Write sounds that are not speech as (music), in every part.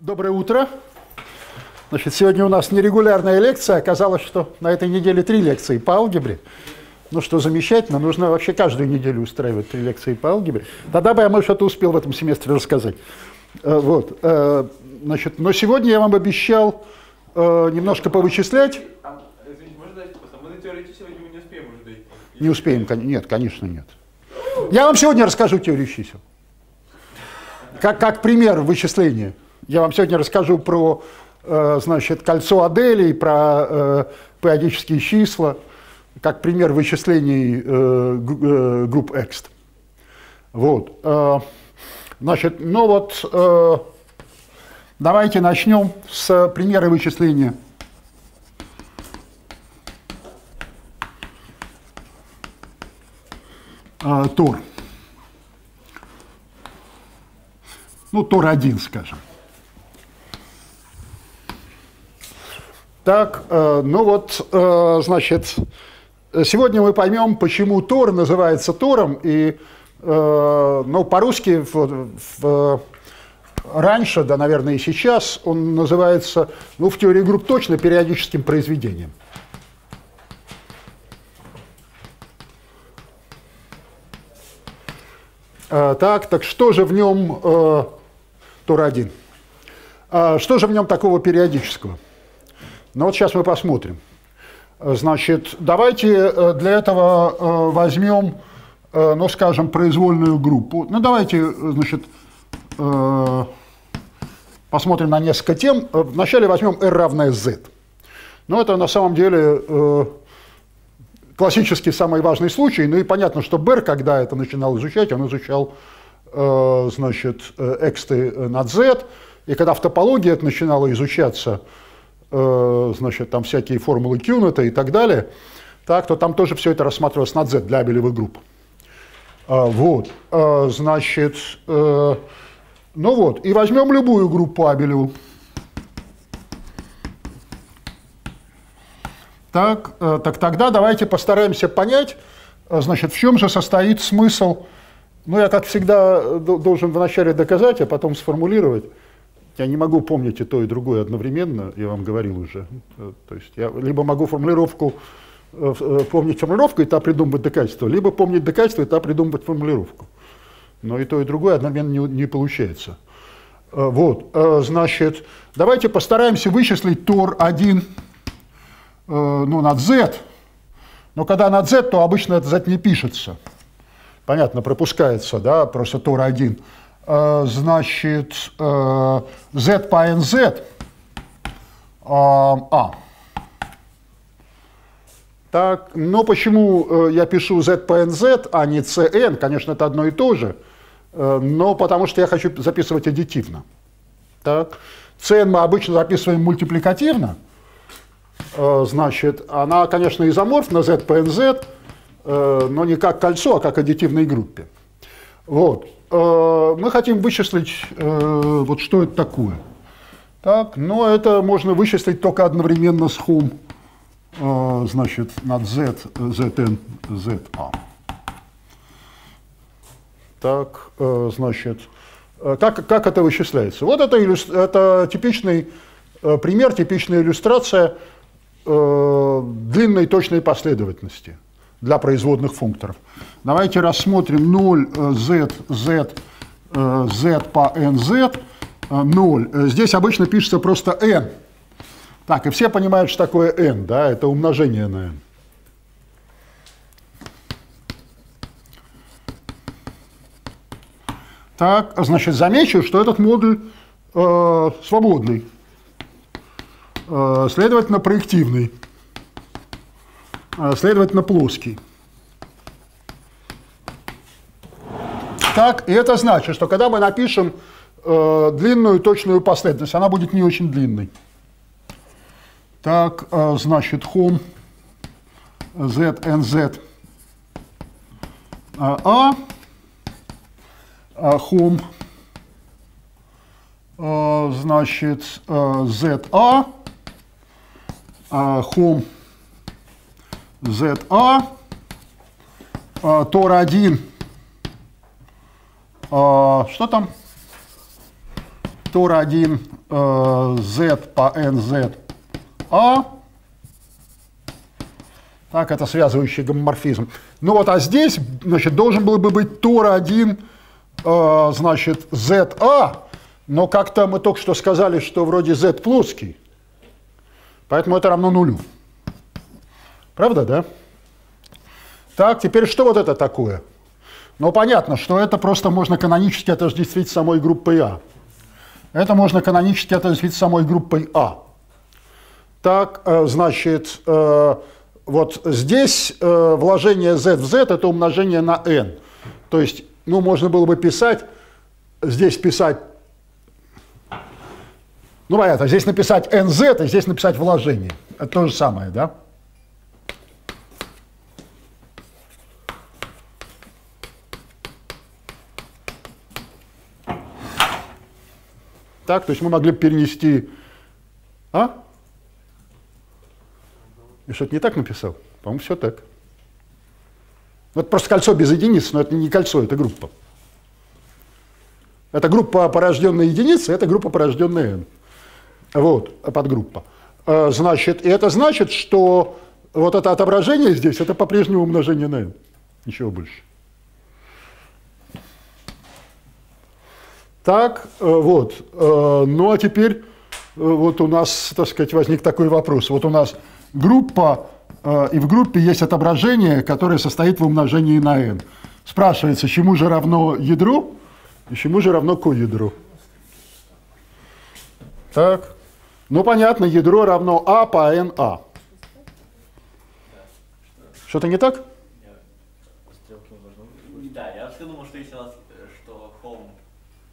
Доброе утро. Значит, сегодня у нас нерегулярная лекция. Оказалось, что на этой неделе три лекции по алгебре. Ну что, замечательно. Нужно вообще каждую неделю устраивать три лекции по алгебре. Тогда бы я, может, что-то успел в этом семестре рассказать. Э, вот. Э, значит, но сегодня я вам обещал э, немножко повычислять. А, извините, можно дать? А мы на теорете сегодня не успеем уже дать? Не успеем, нет, конечно, нет. Я вам сегодня расскажу теорию чисел. Как, как пример вычисления. Я вам сегодня расскажу про э, значит, кольцо Аделей, про э, периодические числа, как пример вычислений э, э, групп Экст. Вот. э, значит, ну вот, давайте начнем с примера вычисления. э, Тор. Ну, Тор-1, скажем. Так, э, ну вот, э, значит, сегодня мы поймем, почему Тор называется Тором, и, э, ну, по-русски в- в- раньше, да, наверное, и сейчас, он называется, ну, в теории групп точно периодическим произведением. Э, Так, так что же в нем э, Тор-1? А Что же в нем такого периодического? Ну вот сейчас мы посмотрим. Значит, давайте э, для этого э, возьмем, э, ну скажем, произвольную группу. Ну давайте, значит, посмотрим на несколько тем. Э, Вначале возьмем r равное z. Ну это на самом деле э, классический самый важный случай. Ну и понятно, что Бер, когда это начинал изучать, он изучал э, значит, э, эксты над z. И когда в топологии это начинало изучаться, э, значит, там всякие формулы Кюнета и так далее, так, то там тоже все это рассматривалось над z для абелевых групп. А, вот, а, значит, э, ну вот, и возьмем любую группу абелеву. Так, э, так тогда давайте постараемся понять, э, значит, в чем же состоит смысл. Ну, я, как всегда, э, до- должен вначале доказать, а потом сформулировать. Я не могу помнить и то, и другое одновременно, я вам говорил уже. То есть я либо могу формулировку, помнить формулировку и та придумывать доказательство, либо помнить доказательство и та придумывать формулировку. Но и то, и другое одновременно не, не получается. Э, Вот, э, значит, давайте постараемся вычислить Тор-1 э, ну, над z, но когда над z, то обычно это z не пишется. Понятно, пропускается, да, просто Тор 1. Э, Значит, z по nz, э, а. Так, но почему я пишу z по nz, а не cn? Конечно, это одно и то же, но потому что я хочу записывать аддитивно. Так. cn мы обычно записываем мультипликативно, Э, значит, она, конечно, изоморфна z по nz, э, но не как кольцо, а как аддитивной группе. Вот. Э, Мы хотим вычислить, э, вот что это такое. Так, но это можно вычислить только одновременно с хом, э, значит, над z, zn, za. Так, э, значит, э, как, как это вычисляется? Вот это, это типичный э, пример, типичная иллюстрация длинной точной последовательности для производных функторов. Давайте рассмотрим 0 э, z, z, z по nz, э, 0. Э, Здесь обычно пишется просто n. Так, и все понимают, что такое n, да, это умножение на n. Так, значит, замечу, что этот модуль э, свободный, э, следовательно, проективный, э, следовательно, плоский. Так, и это значит, что когда мы напишем э, длинную точную последовательность, она будет не очень длинной. Так, э, значит, home z, nz, а, а, home, э, значит, э, ZA, а, home ZA, а, Тор1, а, что там? Тор1 а, Z по NZ А. Так, это связывающий гомоморфизм. Ну вот, а здесь, значит, должен был бы быть Тор1, э, значит, ZA, но как-то мы только что сказали, что вроде Z плоский. Поэтому это равно нулю. Правда, да? Так, теперь что вот это такое? Ну, понятно, что это просто можно канонически отождествить самой группой А. Это можно канонически отождествить самой группой А. Так, э, значит, э, вот здесь э, вложение z в z – это умножение на n. То есть, ну, можно было бы писать, здесь писать, ну, понятно, здесь написать nz, а здесь написать вложение. Это то же самое, да? Так, то есть мы могли перенести... А? Я что-то не так написал? По-моему, все так. Вот просто кольцо без единиц, но это не кольцо, это группа. Это группа, порожденная единицей, это группа, порожденная n. Вот, подгруппа. Э, значит, и это значит, что вот это отображение здесь, это по-прежнему умножение на n. Ничего больше. Так, э, вот. Э, ну а теперь вот у нас, так сказать, возник такой вопрос. Вот у нас группа, э, и в группе есть отображение, которое состоит в умножении на n. Спрашивается, чему же равно ядро и чему же равно коядру. Так, ну понятно, ядро равно а по n а. Что-то не так? Да, я вообще думал, что если у нас, что home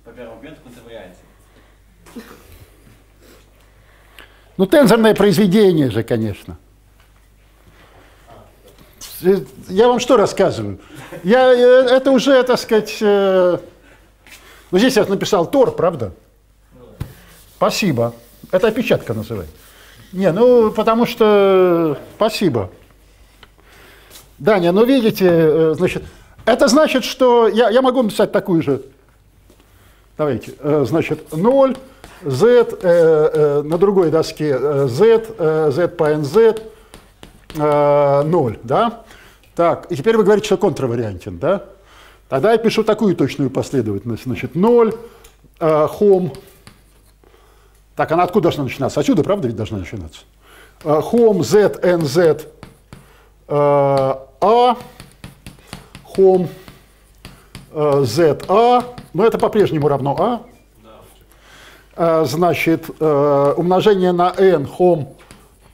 по первому аргументу в варианте. Ну, тензорное произведение же, конечно. Я вам что рассказываю? Я, э, это уже, так сказать... Э, ну, здесь я написал Тор, правда? Спасибо. Это опечатка называется. Не, ну, потому что... Спасибо. Даня, ну, видите, э, значит... Это значит, что... Я, я могу написать такую же... Давайте. Значит, 0 z э, э, на другой доске э, z, э, z по nz э, 0, да? Так, и теперь вы говорите, что контравариантен, да? Тогда я пишу такую точную последовательность, значит, 0, э, так, она откуда должна начинаться? Отсюда, правда, ведь должна начинаться? Э, home z, nz, э, a, home, э, z, a, но это по-прежнему равно a, Э, значит, э, умножение на n хом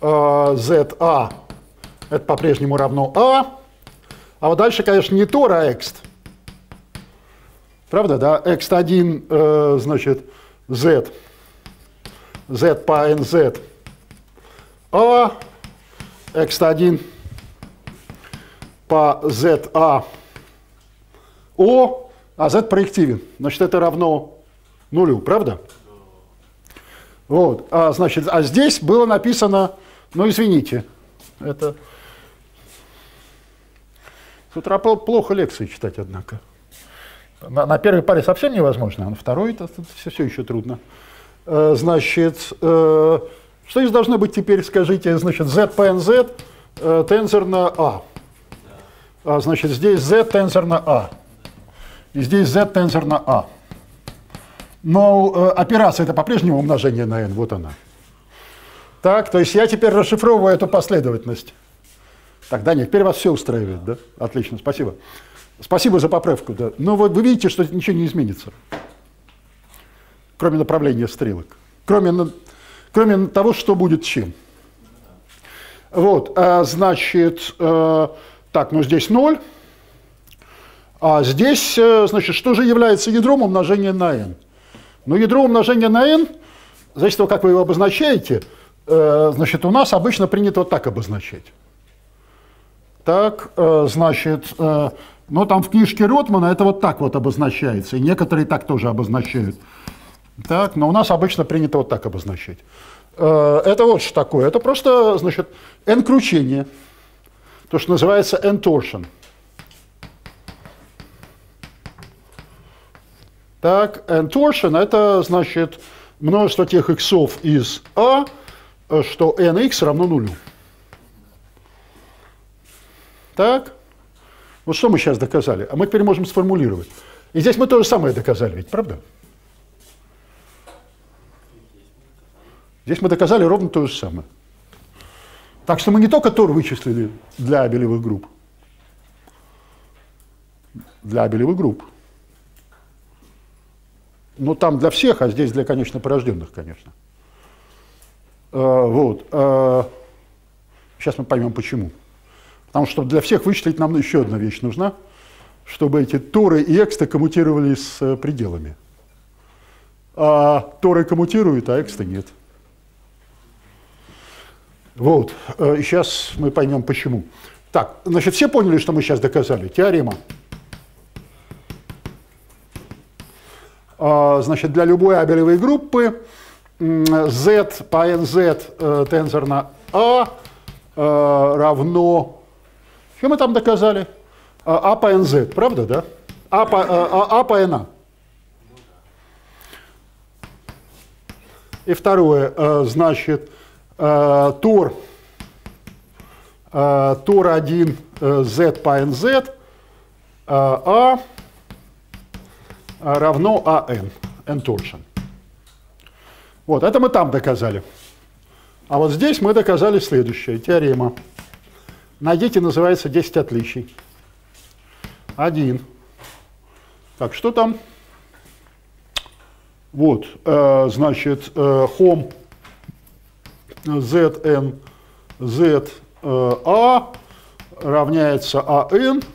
э, это по-прежнему равно a. А вот дальше, конечно, не тор, а ext. Правда, да? ext1, значит, z. z по nz. a. ext1 по za. o. А z проективен. Значит, это равно нулю, правда? Вот, а, значит, а здесь было написано, ну извините, это с утра плохо лекции читать, однако. На, на первой паре совсем невозможно, а на второй это, это все, все еще трудно. Э, значит, э, что здесь должно быть теперь, скажите, значит, z по nz э, тензор на a. А, значит, здесь z тензор на a. И здесь z тензор на a. Но э, операция это по-прежнему умножение на n, вот она. Так, то есть я теперь расшифровываю эту последовательность. Так, да, нет, теперь вас все устраивает, да? Отлично, спасибо. Спасибо за поправку, да. Но вот вы видите, что ничего не изменится, кроме направления стрелок, кроме, кроме того, что будет чем. Вот, а, значит, э, так, ну здесь 0. А здесь, э, значит, что же является ядром умножения на n? Но ядро умножения на n, зависит от того, как вы его обозначаете, э, значит, у нас обычно принято вот так обозначать. Так, э, значит, э, ну там в книжке Ротмана это вот так вот обозначается, и некоторые так тоже обозначают. Так, но у нас обычно принято вот так обозначать. Э, это вот что такое. Это просто, значит, n-кручение. То, что называется n-torsion. Так, n-torsion это, значит, множество тех иксов из А, что nx равно нулю. Так, вот что мы сейчас доказали? А мы теперь можем сформулировать. И здесь мы то же самое доказали, ведь правда? Здесь мы доказали ровно то же самое. Так что мы не только Тор вычислили для абелевых групп, для абелевых групп, ну там для всех, а здесь для, конечно, порожденных, конечно. А, вот. А, сейчас мы поймем, почему. Потому что для всех вычислить нам еще одна вещь нужна, чтобы эти торы и эксты коммутировали с э, пределами. А торы коммутируют, а эксты нет. Вот, э, и сейчас мы поймем почему. Так, значит, все поняли, что мы сейчас доказали? Теорема. А, значит, для любой абелевой группы z по nz э, тензорно a э, равно... Что мы там доказали? а, а по nz, правда, да? а по, а, а по na. И второе, значит, тур, тур 1 z по nz, а равно АН, n-torsion. Вот, это мы там доказали. А вот здесь мы доказали следующее, теорема. Найдите, называется 10 отличий. Один. Так, что там? Вот, э, значит, э, home zn z э, a равняется an,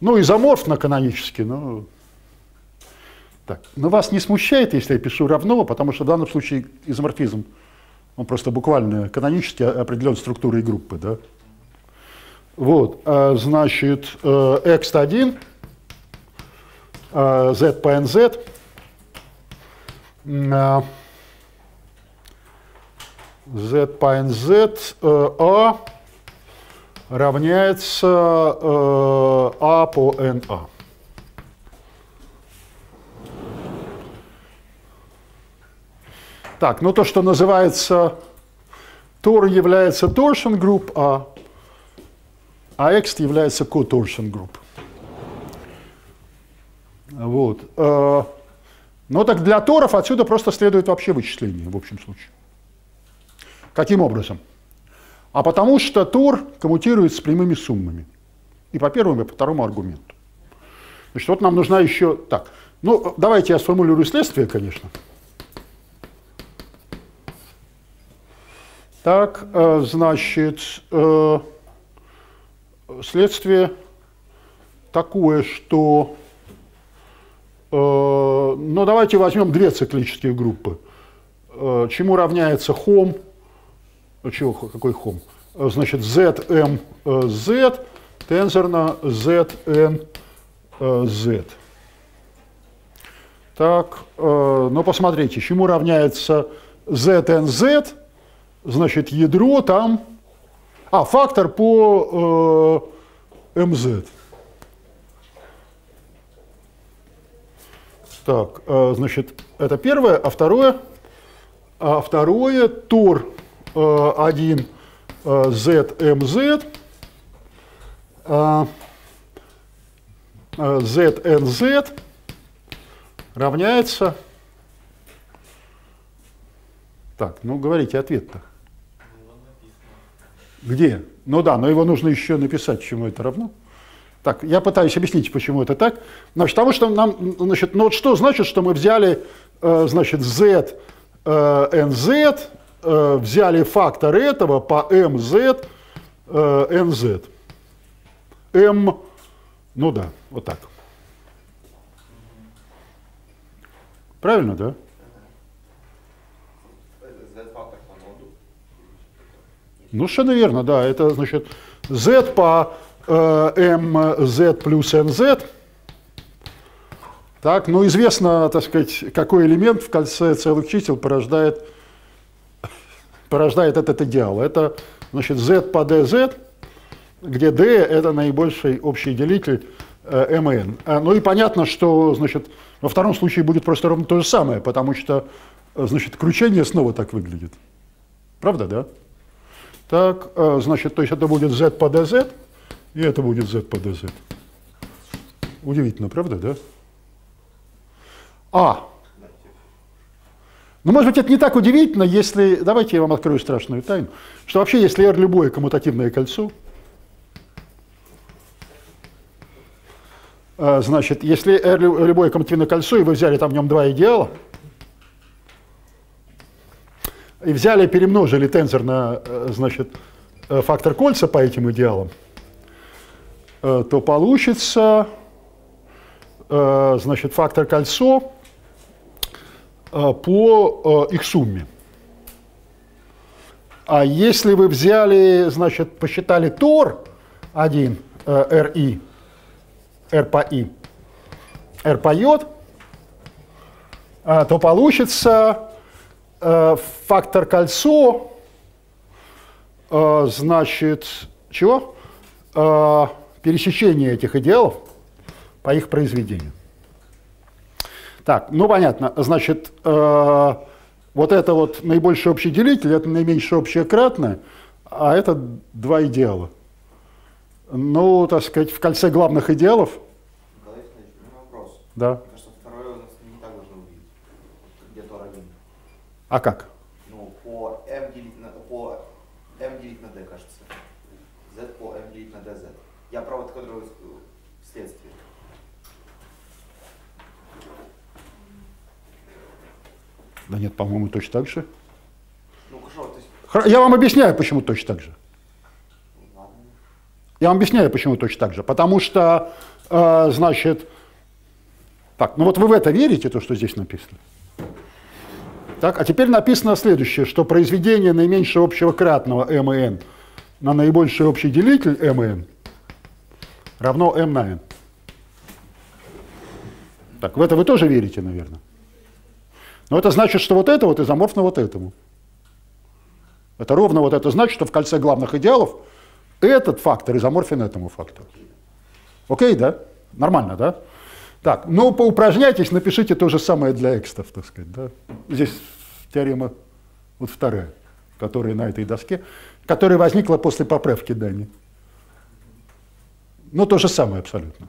ну, изоморфно канонически, но... Так, но вас не смущает, если я пишу равно, потому что в данном случае изоморфизм, он просто буквально канонически определен структурой группы, да? Вот, а, значит, x1, э, z по nz, z по nz, a равняется э, а по na. Так, ну то, что называется Тор является torsion group, а, а является co-torsion. Вот. Э, ну так для торов отсюда просто следует вообще вычисление, в общем случае. Каким образом? А потому что Тор коммутирует с прямыми суммами. И по первому, и по второму аргументу. Значит, вот нам нужна еще... Так, ну, давайте я сформулирую следствие, конечно. Так, э, значит, э, следствие такое, что... Э, ну, давайте возьмем две циклические группы. Чему равняется хом чего, какой хом? Значит, zm z тензорно zn z. Так, ну посмотрите, чему равняется znz, значит, ядро там, а, фактор по э, mz. Так, значит, это первое, а второе, а второе, тор 1 ZMZ, ZNZ равняется... Так, ну говорите ответ-то. Где? Ну да, но его нужно еще написать, чему это равно. Так, я пытаюсь объяснить, почему это так. Значит, потому что нам, значит, ну вот что значит, что мы взяли, э, значит, z, nz, э, взяли фактор этого по mz, э, nz. m, ну да, вот так. Правильно, да? Ну, совершенно верно, да. Это значит z по э, mz плюс nz. Так, ну известно, так сказать, какой элемент в кольце целых чисел порождает порождает этот идеал. Это, значит, z по dz, где d – это наибольший общий делитель э, mn. А, ну и понятно, что, значит, во втором случае будет просто ровно то же самое, потому что, значит, кручение снова так выглядит. Правда, да? Так, э, значит, то есть это будет z по dz, и это будет z по dz. Удивительно, правда, да? А. Ну, может быть, это не так удивительно, если... Давайте я вам открою страшную тайну. Что вообще, если R любое коммутативное кольцо, э, значит, если R любое коммутативное кольцо, и вы взяли там в нем два идеала, и взяли, перемножили тензор на, э, значит, э, фактор кольца по этим идеалам, то получится, значит, фактор кольцо Э, по э, их сумме. А если вы взяли, значит, посчитали тор 1 RI, R по I, R по йод, то получится э, фактор кольцо, значит, чего? Пересечение этих идеалов по их произведению. Так, ну понятно. Значит, э, вот это вот наибольший общий делитель, это наименьшее общее кратное, а это два идеала. Ну, так сказать, в кольце главных идеалов. Да. Мне кажется, второе у нас не так должно увидеть. Где-то один. А как? Ну, по m делить на, по m делить на d, кажется. z по m делить на dz. Я про вот, который следствие. Да нет, по-моему, точно так же. Ну, хорошо, то есть, Я вам объясняю, почему точно так же. ладно. Я вам объясняю, почему точно так же. Потому что, э, значит, так, ну вот вы в это верите, то, что здесь написано? Так, а теперь написано следующее, что произведение наименьшего общего кратного m и n на наибольший общий делитель m и n равно m на n. Так, в это вы тоже верите, наверное. Но это значит, что вот это вот изоморфно вот этому. Это ровно вот это значит, что в кольце главных идеалов этот фактор изоморфен этому фактору. Окей, да? Нормально, да? Так, ну поупражняйтесь, напишите то же самое для экстов, так сказать. Да? Здесь теорема вот вторая, которая на этой доске, которая возникла после поправки Дани. Ну, то же самое абсолютно.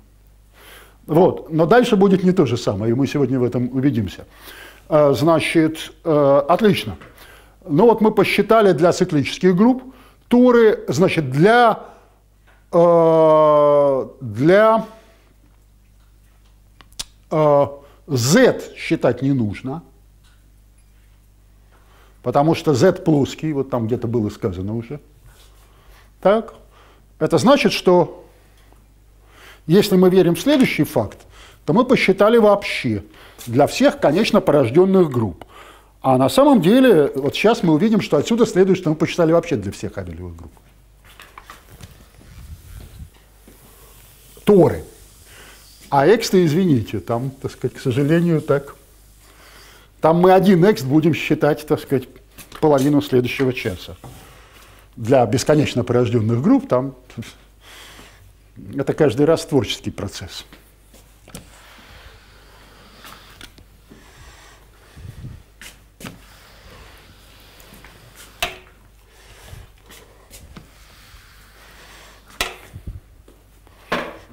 Вот, но дальше будет не то же самое, и мы сегодня в этом убедимся. А, Значит, э, отлично. Ну вот мы посчитали для циклических групп туры, значит, для, э, для э, z считать не нужно, потому что z плоский, вот там где-то было сказано уже. Так, это значит, что если мы верим в следующий факт, то мы посчитали вообще для всех, конечно, порожденных групп. А на самом деле, вот сейчас мы увидим, что отсюда следует, что мы посчитали вообще для всех абелевых групп. Торы. А эксты, извините, там, так сказать, к сожалению, так. Там мы один экст будем считать, так сказать, половину следующего часа. Для бесконечно порожденных групп там это каждый раз творческий процесс.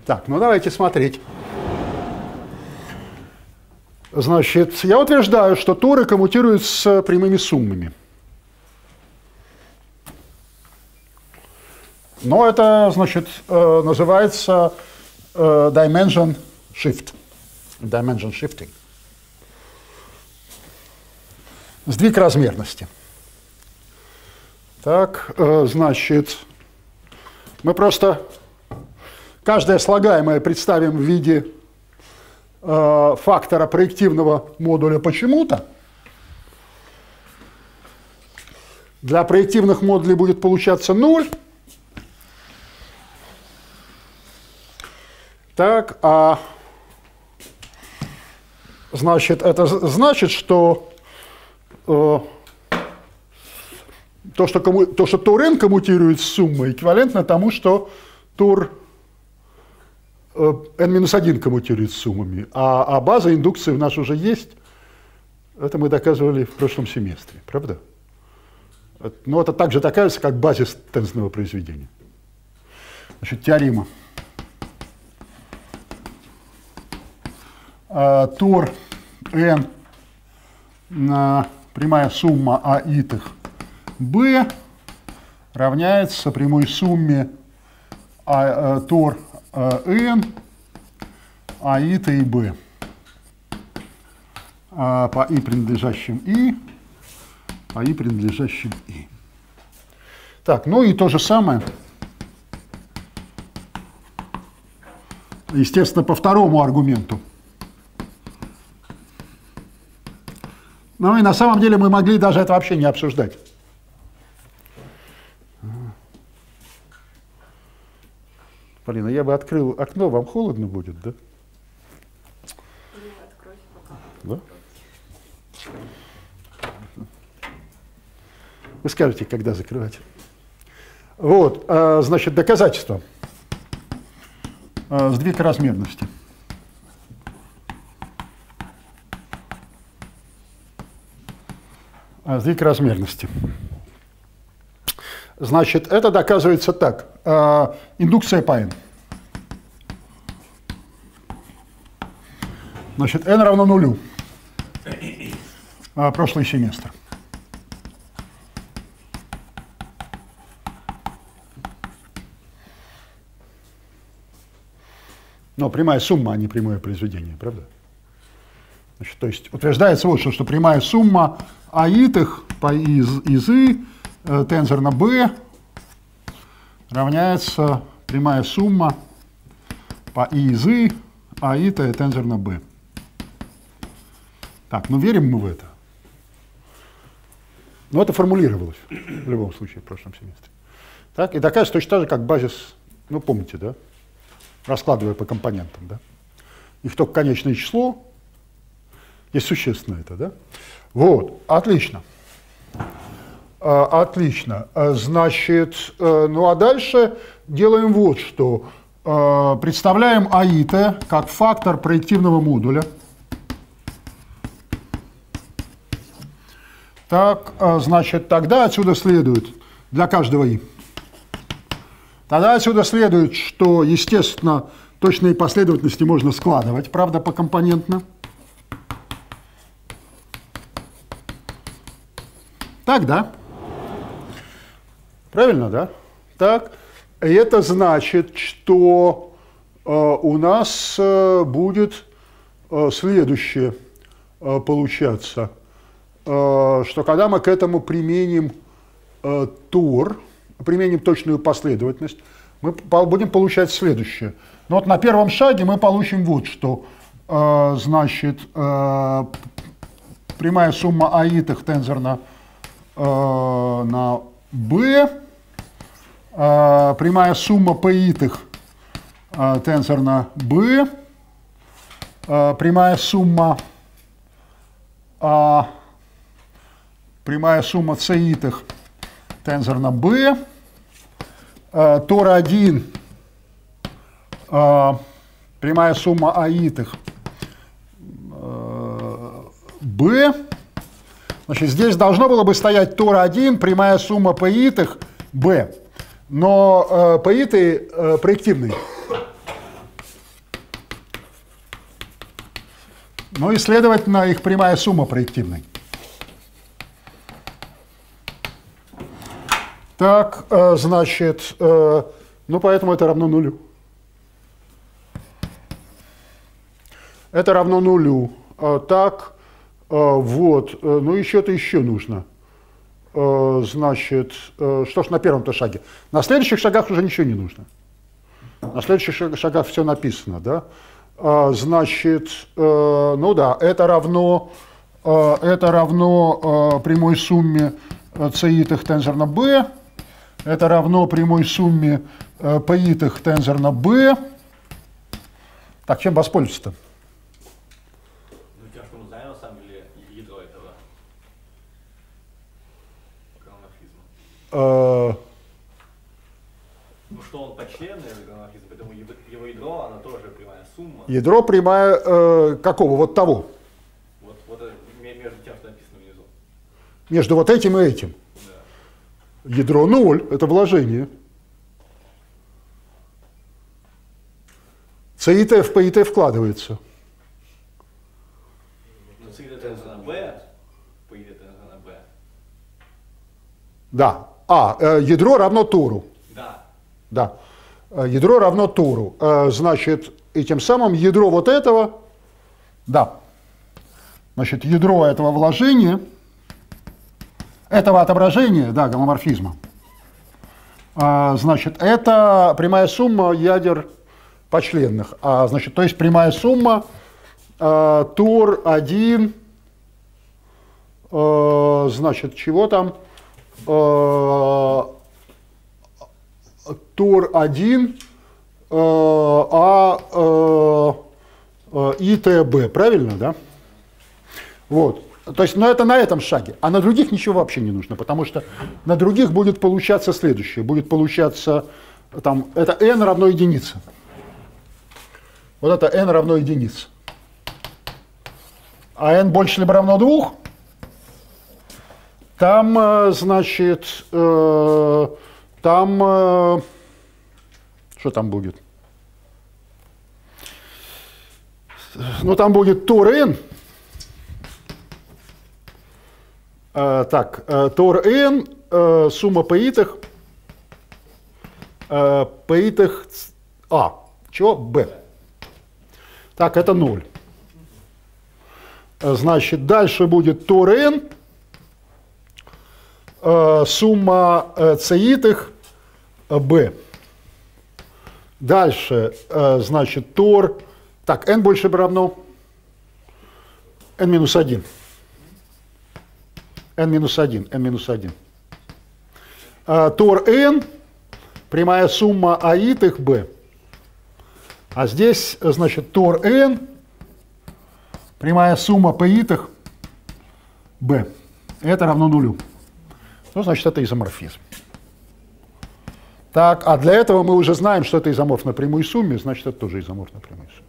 Так, ну давайте смотреть. Значит, я утверждаю, что торы коммутируют с прямыми суммами. Но это, значит, э, называется э, dimension shift. Dimension shifting. Сдвиг размерности. Так, э, значит, мы просто каждое слагаемое представим в виде э, фактора проективного модуля почему-то. Для проективных модулей будет получаться 0. Так, а значит, это значит, что э, то, что, комму, то, что тур n коммутирует с суммой, эквивалентно тому, что тур n-1 коммутирует с суммами. А, а база индукции у нас уже есть. Это мы доказывали в прошлом семестре, правда? Но ну, это также доказывается как базис тензорного произведения. Значит, теорема. А, тур n на прямая сумма а итых b равняется прямой сумме а, а, тор n а ита и b а, по и принадлежащим и, по и принадлежащим и. Так, ну и то же самое. Естественно, по второму аргументу. Ну и на самом деле мы могли даже это вообще не обсуждать. Полина, я бы открыл окно, вам холодно будет, да? Да? Вы скажете, когда закрывать. Вот, а, значит, доказательство. А, сдвиг размерности. А, сдвиг размерности. Значит, это доказывается так. Э, индукция по n. Значит, n равно нулю. Э, прошлый семестр. Но прямая сумма, а не прямое произведение, правда? Значит, то есть утверждается вот что, что прямая сумма аитых по из, из и тензор на b равняется прямая сумма по и из и аита и тензор на b. Так, ну верим мы в это. Но это формулировалось в любом случае в прошлом семестре. Так, и доказывается точно так же, как базис, ну помните, да, раскладывая по компонентам, да. Их только конечное число, есть существенно это, да? Вот, отлично. А, отлично. А, значит, э, ну а дальше делаем вот что. А, представляем АИТ как фактор проективного модуля. Так, значит, тогда отсюда следует для каждого И. Тогда отсюда следует, что, естественно, точные последовательности можно складывать, правда, покомпонентно. Так, да? Правильно, да? Так. И это значит, что э, у нас э, будет э, следующее э, получаться, э, что когда мы к этому применим э, тур, применим точную последовательность, мы будем получать следующее. Ну вот на первом шаге мы получим вот что. Э, значит, э, прямая сумма аитых тензорно Э, на b, э, прямая сумма паитых э, тензор на b, прямая сумма прямая сумма цеитых тензор на b, тор 1 прямая сумма аитых b, Значит, здесь должно было бы стоять тур-1, прямая сумма паитых, b. Но э, паиты э, проективные. Ну и, следовательно, их прямая сумма проективной. Так, э, значит, э, ну поэтому это равно нулю. Это равно нулю. Э, так, вот, э, ну еще-то еще нужно. А, значит, э, что ж на первом-то шаге? На следующих шагах уже ничего не нужно. На следующих шагах все написано, да? А, значит, э, ну да, это равно, это равно прямой сумме цеитых тензор на b, это равно прямой сумме паитых тензор на b. Так, чем воспользоваться-то? Э, Ну что он почленный анархизм, поэтому его- его ядро, оно тоже прямая сумма. ядро прямая э, какого? Вот того. Вот, вот между тем, что написано внизу. Между вот этим и этим. Да. Ядро ноль – это вложение. С и Т в П и Т вкладывается. Ну, c это на b, по идее это на b. Да. А, э, ядро равно Туру. Да. Да. Э, Ядро равно Туру. Э, Значит, и тем самым ядро вот этого, да. Значит, ядро этого вложения, этого отображения, да, гомоморфизма, значит, это прямая сумма ядер почленных. А, значит, то есть прямая сумма Тур 1, э, значит, чего там? Э, Тур 1, э, а э, э, ИТБ, правильно, да? Вот. То есть, но это на этом шаге. А на других ничего вообще не нужно, потому что на других будет получаться следующее. Будет получаться, там, это n равно единице. Вот это n равно единице. А n больше либо равно 2, там, э, значит, э, там, э, что там будет? Ну, там будет тур n. Э, так, тур n, э, сумма паитых, паитых, а, чего? b. Так, это 0. Э, Значит, дальше будет тур n, э, сумма цеитых b. Дальше, значит, тор, так, n больше равно n минус 1. n минус 1, n минус 1. Э, Тор n, прямая сумма аитых b. А здесь, значит, тор n, прямая сумма паитых b. Это равно нулю. Ну, значит, это изоморфизм. Так, а для этого мы уже знаем, что это изоморф на прямой сумме, значит, это тоже изоморф на прямой сумме.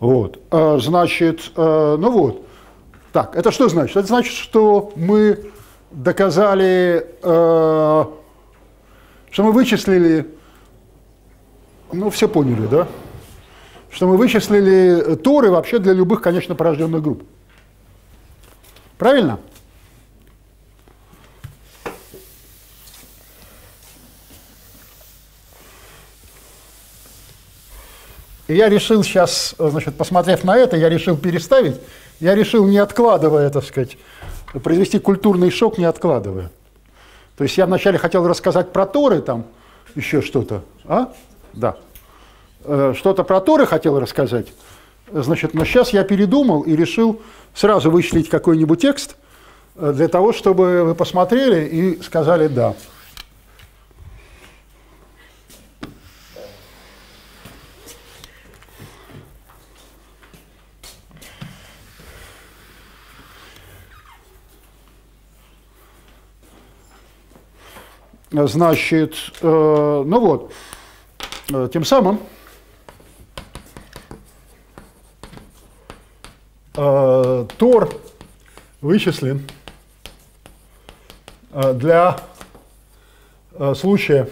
Вот, э, значит, э, ну вот. Так, это что значит? Это значит, что мы доказали, э, что мы вычислили, ну, все поняли, да? Что мы вычислили торы вообще для любых, конечно, порожденных групп. Правильно? И я решил сейчас, значит, посмотрев на это, я решил переставить, я решил, не откладывая, так сказать, произвести культурный шок, не откладывая. То есть я вначале хотел рассказать про Торы, там еще что-то, а? Да. Э, Что-то про Торы хотел рассказать, значит, но сейчас я передумал и решил сразу вычислить какой-нибудь текст э, для того, чтобы вы посмотрели и сказали «да». Значит, э, ну вот, э, тем самым э, Тор вычислен э, для э, случая,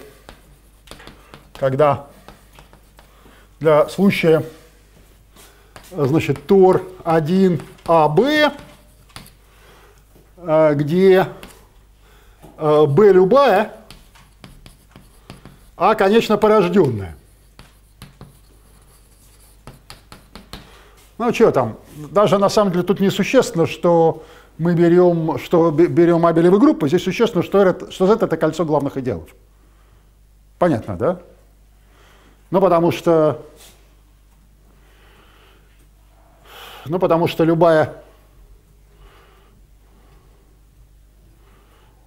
когда для случая, значит, Тор 1АБ, э, где B любая, а, конечно, порожденная. Ну, что там, даже на самом деле тут не существенно, что мы берем, что бе- берем абелевые группы, здесь существенно, что, это, что Z это кольцо главных идеалов. Понятно, да? Ну, потому что, ну, потому что любая,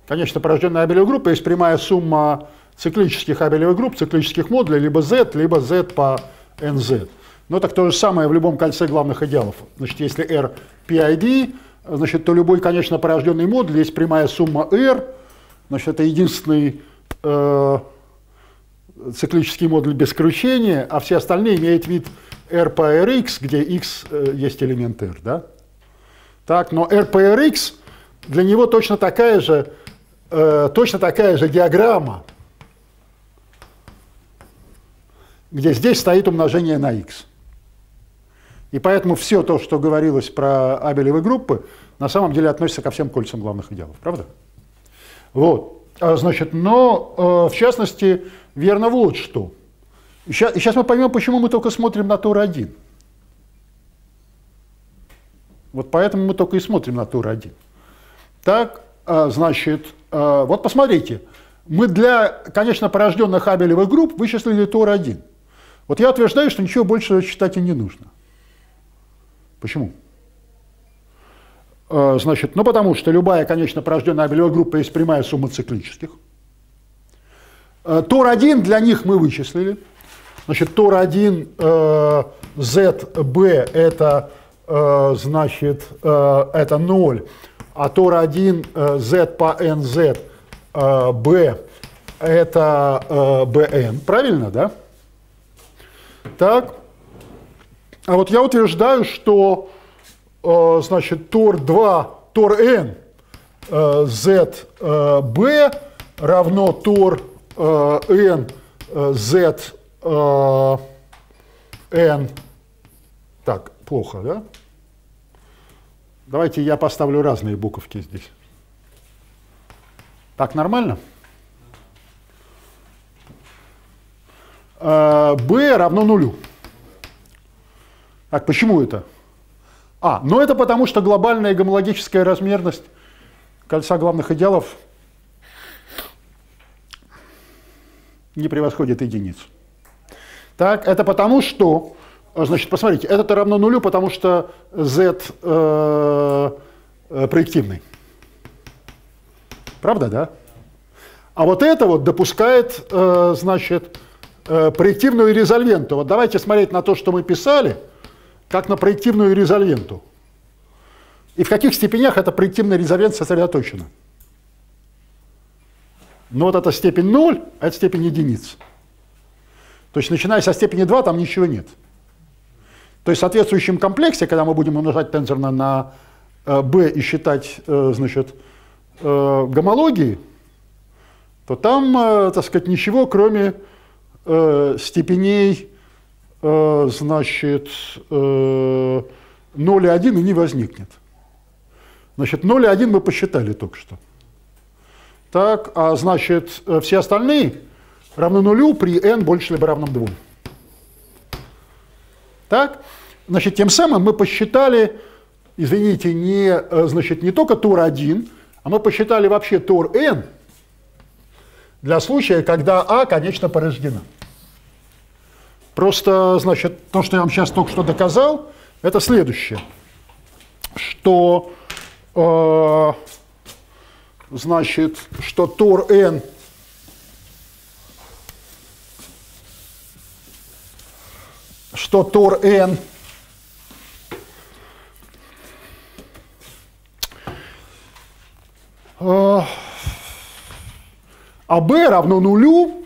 конечно, порожденная абелевая группа есть прямая сумма циклических абелевых групп, циклических модулей, либо Z, либо Z по NZ. Но так то же самое в любом кольце главных идеалов. Значит, если R PID, значит, то любой конечно порожденный модуль есть прямая сумма r, значит, это единственный э, циклический модуль без кручения, а все остальные имеют вид r по rx, где x э, есть элемент r. Да? Так, но r по rx для него точно такая же, э, точно такая же диаграмма, где здесь стоит умножение на x. И поэтому все то, что говорилось про Абелевы группы, на самом деле относится ко всем кольцам главных идеалов, правда? Вот. А, значит, но э, в частности верно вот что. И сейчас, мы поймем, почему мы только смотрим на Тор-1. Вот поэтому мы только и смотрим на Тор-1. Так, а, значит, а, вот посмотрите, мы для, конечно, порожденных Абелевых групп вычислили Тор-1. Вот я утверждаю, что ничего больше читать и не нужно. Почему? А, значит, ну потому что любая, конечно, порожденная Абелевая группа есть прямая сумма циклических. Тор-1 для них мы вычислили. Значит, Тор-1 э, ZB это, э, значит, э, это 0 а Тор-1 э, Z по NZ э, B это BN, э, правильно, да? Так. А вот я утверждаю, что значит, Тор-2, Тор-N ZB равно Тор-N Z N. Так, плохо, да? Давайте я поставлю разные буковки здесь. Так нормально? b а, равно нулю. Так, почему это? А, ну это потому, что глобальная гомологическая размерность кольца главных идеалов не превосходит единицу. Так, это потому, что значит, посмотрите, это равно нулю, потому что z э, э, проективный. Правда, да? А вот это вот допускает, э, значит, э, проективную резольвенту. Вот давайте смотреть на то, что мы писали, как на проективную резольвенту. И в каких степенях эта проективная резольвент сосредоточена. Ну вот эта степень 0, а это степень единиц. То есть начиная со степени 2 там ничего нет. То есть в соответствующем комплексе, когда мы будем умножать тензорно на э, b и считать э, значит, э, гомологии, то там, так сказать, ничего, кроме степеней значит, 0 и 1 и не возникнет. Значит, 0 и 1 мы посчитали только что. Так, а значит, все остальные равны нулю при n больше либо равном 2. Так? Значит, тем самым мы посчитали, извините, не, э, значит, не только Тур-1, а мы посчитали вообще Тур-N для случая, когда А, конечно, порождена. Просто, значит, то, что я вам сейчас только что доказал, это следующее, что, э, значит, что Тур-N – что Тор n а b равно нулю,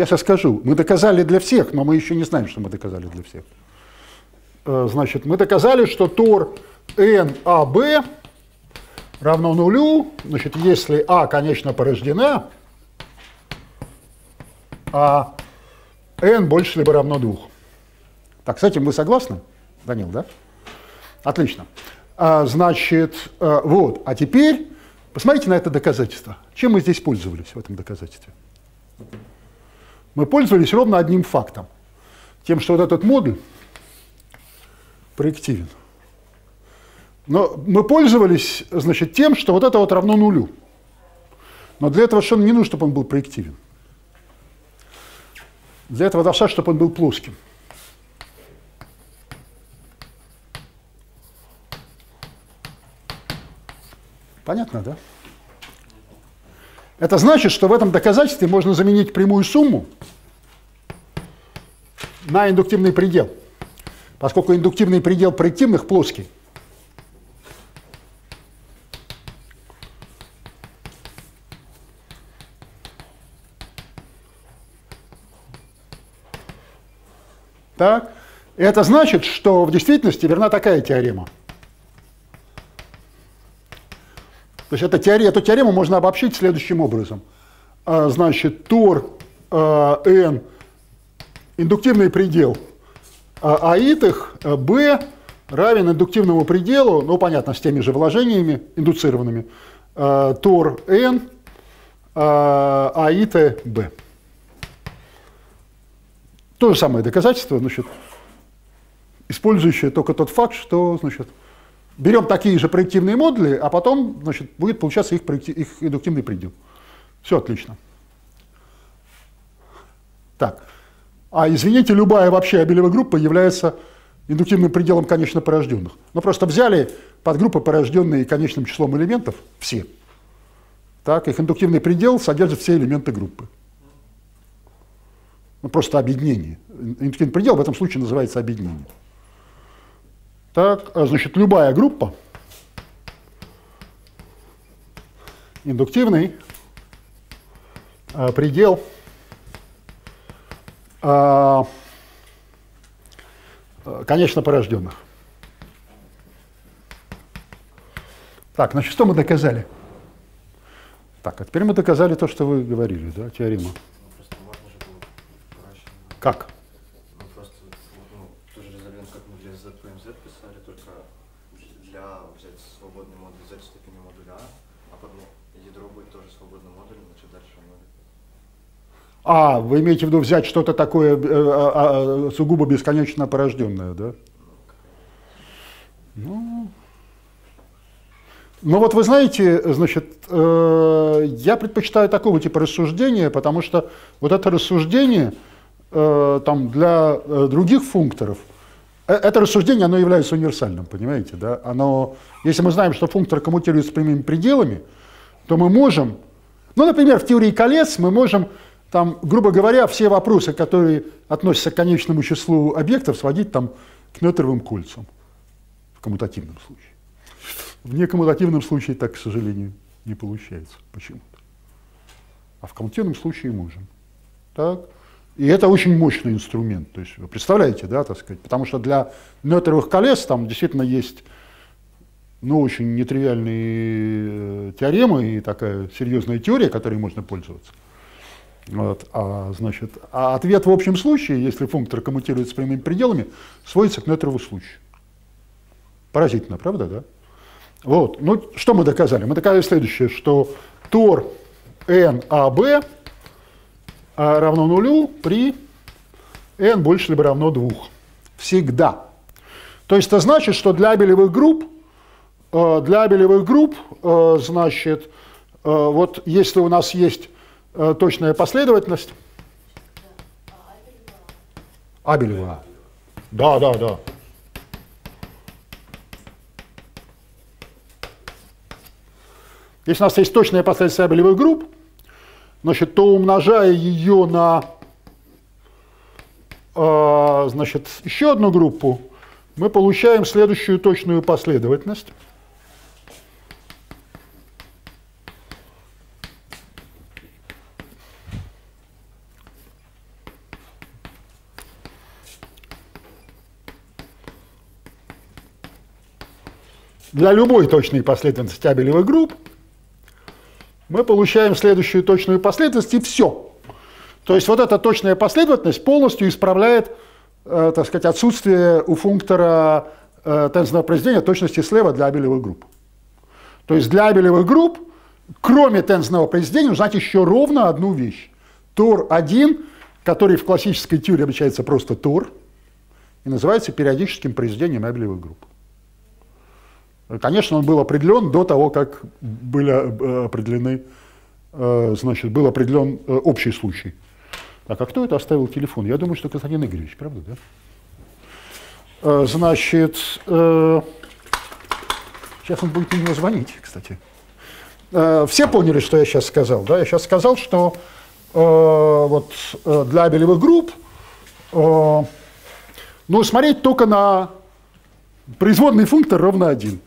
Сейчас я скажу. Мы доказали для всех, но мы еще не знаем, что мы доказали для всех. Э, значит, мы доказали, что Тор NAB равно нулю, значит, если А, конечно, порождена, а n больше либо равно 2. Так, с этим вы согласны, Данил, да? Отлично. А, значит, а, вот, а теперь посмотрите на это доказательство. Чем мы здесь пользовались в этом доказательстве? Мы пользовались ровно одним фактом. Тем, что вот этот модуль проективен. Но мы пользовались, значит, тем, что вот это вот равно нулю. Но для этого совершенно не нужно, чтобы он был проективен. Для этого достаточно, чтобы он был плоским. Понятно, да? Это значит, что в этом доказательстве можно заменить прямую сумму на индуктивный предел, поскольку индуктивный предел проективных плоский. Так? Это значит, что в действительности верна такая теорема. То есть эта теория, эту теорему можно обобщить следующим образом. А, значит, тор а, n индуктивный предел а аитых b равен индуктивному пределу, ну понятно, с теми же вложениями индуцированными, тор n аиты b. То же самое доказательство, значит, использующее только тот факт, что значит, берем такие же проективные модули, а потом значит, будет получаться их, их индуктивный предел. Все отлично. Так. А извините, любая вообще абелевая группа является индуктивным пределом конечно порожденных. Но просто взяли подгруппы, порожденные конечным числом элементов, все. Так, их индуктивный предел содержит все элементы группы. Ну, просто объединение. Индуктивный предел в этом случае называется объединение. Так, а, значит, любая группа, индуктивный а, предел а, конечно порожденных. Так, значит, что мы доказали? Так, а теперь мы доказали то, что вы говорили, да, теорема. Как? Ну, просто, ну, тоже резолент, как мы для Z прим Z писали, только для взять свободный модуль Z в степени модуля А, а потом ядро будет тоже свободным модулем, значит дальше оно... А, вы имеете в виду взять что-то такое э, э, э, сугубо бесконечно порожденное, да? Ну, ну вот вы знаете, значит, э, я предпочитаю такого типа рассуждения, потому что вот это рассуждение, э, там, для э, других функторов, э, это рассуждение, оно является универсальным, понимаете, да? Оно, если мы знаем, что функтор коммутирует с прямыми пределами, то мы можем, ну, например, в теории колец мы можем, там, грубо говоря, все вопросы, которые относятся к конечному числу объектов, сводить там к нетровым кольцам в коммутативном случае. В некоммутативном случае так, к сожалению, не получается почему-то. А в коммутативном случае можем. Так. И это очень мощный инструмент. То есть вы представляете, да, так сказать, потому что для нетровых колес там действительно есть ну, очень нетривиальные э, теоремы и такая серьезная теория, которой можно пользоваться. Вот. А, значит, а ответ в общем случае, если функтор коммутирует с прямыми пределами, сводится к нетрову случаю. Поразительно, правда, да? Вот. Ну, что мы доказали? Мы доказали следующее, что тор NAB а равно нулю при n больше либо равно 2. Всегда. То есть это значит, что для абелевых групп, э, для абелевых групп, э, значит, э, вот если у нас есть точная последовательность, Абелева. Да, да, да. Если у нас есть точная последовательность абелевых групп, значит, то умножая ее на э, значит, еще одну группу, мы получаем следующую точную последовательность. Для любой точной последовательности абелевых групп мы получаем следующую точную последовательность, и все. То есть вот эта точная последовательность полностью исправляет, э, так сказать, отсутствие у функтора э, тензорного произведения точности слева для абелевых групп. То есть для абелевых групп, кроме тензорного произведения, нужно знать еще ровно одну вещь. Тор-1, который в классической теории обозначается просто Тор, и называется периодическим произведением абелевых групп. Конечно, он был определен до того, как были э, определены, э, значит, был определен э, общий случай. Так, а кто это оставил телефон? Я думаю, что Константин Игоревич, правда, да? Значит, сейчас он будет на него звонить, кстати. Все поняли, что я сейчас сказал, да? Я сейчас сказал, что вот для абелевых групп ну, смотреть только на производный функтор ровно один.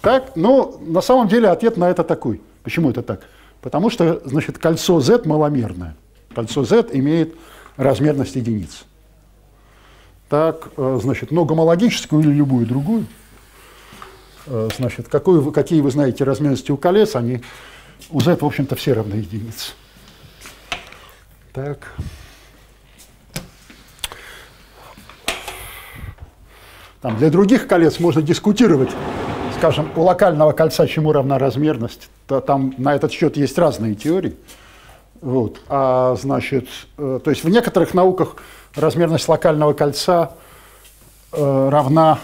Так? Но на самом деле ответ на это такой. Почему это так? Потому что, значит, кольцо Z маломерное. Кольцо Z имеет размерность единиц. Так, э, значит, но гомологическую или любую другую, э, значит, какую, какие вы знаете размерности у колец, они у Z, в общем-то, все равны единице. Так. Там, для других колец можно дискутировать, скажем, у локального кольца чему равна размерность. То, там на этот счет есть разные теории. Вот. А, значит, э, то есть в некоторых науках размерность локального кольца э, равна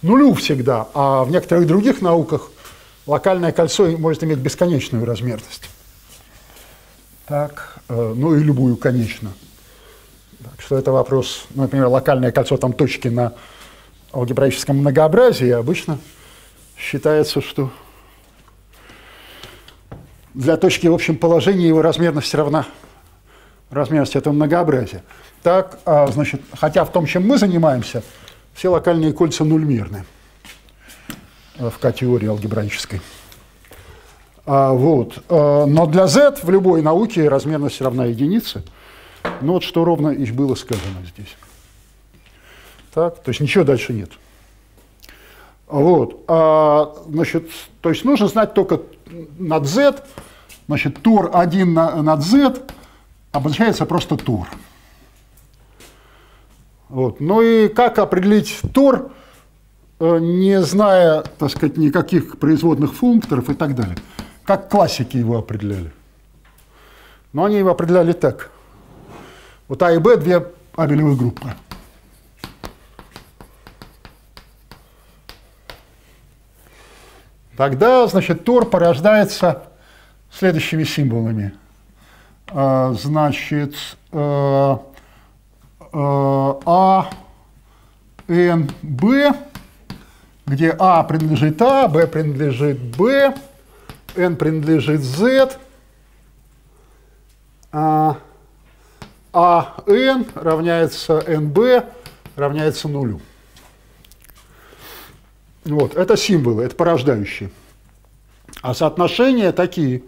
нулю всегда, а в некоторых других науках локальное кольцо может иметь бесконечную размерность. Так, э, ну и любую, конечно. Так что это вопрос, ну, например, локальное кольцо там точки на алгебраическом многообразии обычно считается, что для точки в общем положении его размерность равна размерности этого многообразия. Так, а, значит, хотя в том, чем мы занимаемся, все локальные кольца нульмерны в категории алгебраической. А, вот. Э, но для z в любой науке размерность равна единице – ну вот что ровно и было сказано здесь. Так, то есть ничего дальше нет. Вот, а, значит, то есть нужно знать только над z, значит, тур 1 на, над z обозначается просто тур. Вот. Ну и как определить тур, э, не зная, так сказать, никаких производных функторов и так далее. Как классики его определяли. Но они его определяли так. Вот А и Б – две абелевых группы. Тогда, значит, Тор порождается следующими символами. А, значит, э, э, А, Н, Б, где А принадлежит А, Б принадлежит Б, Н принадлежит Z, а, АН равняется НБ равняется нулю. Вот, это символы, это порождающие. А соотношения такие,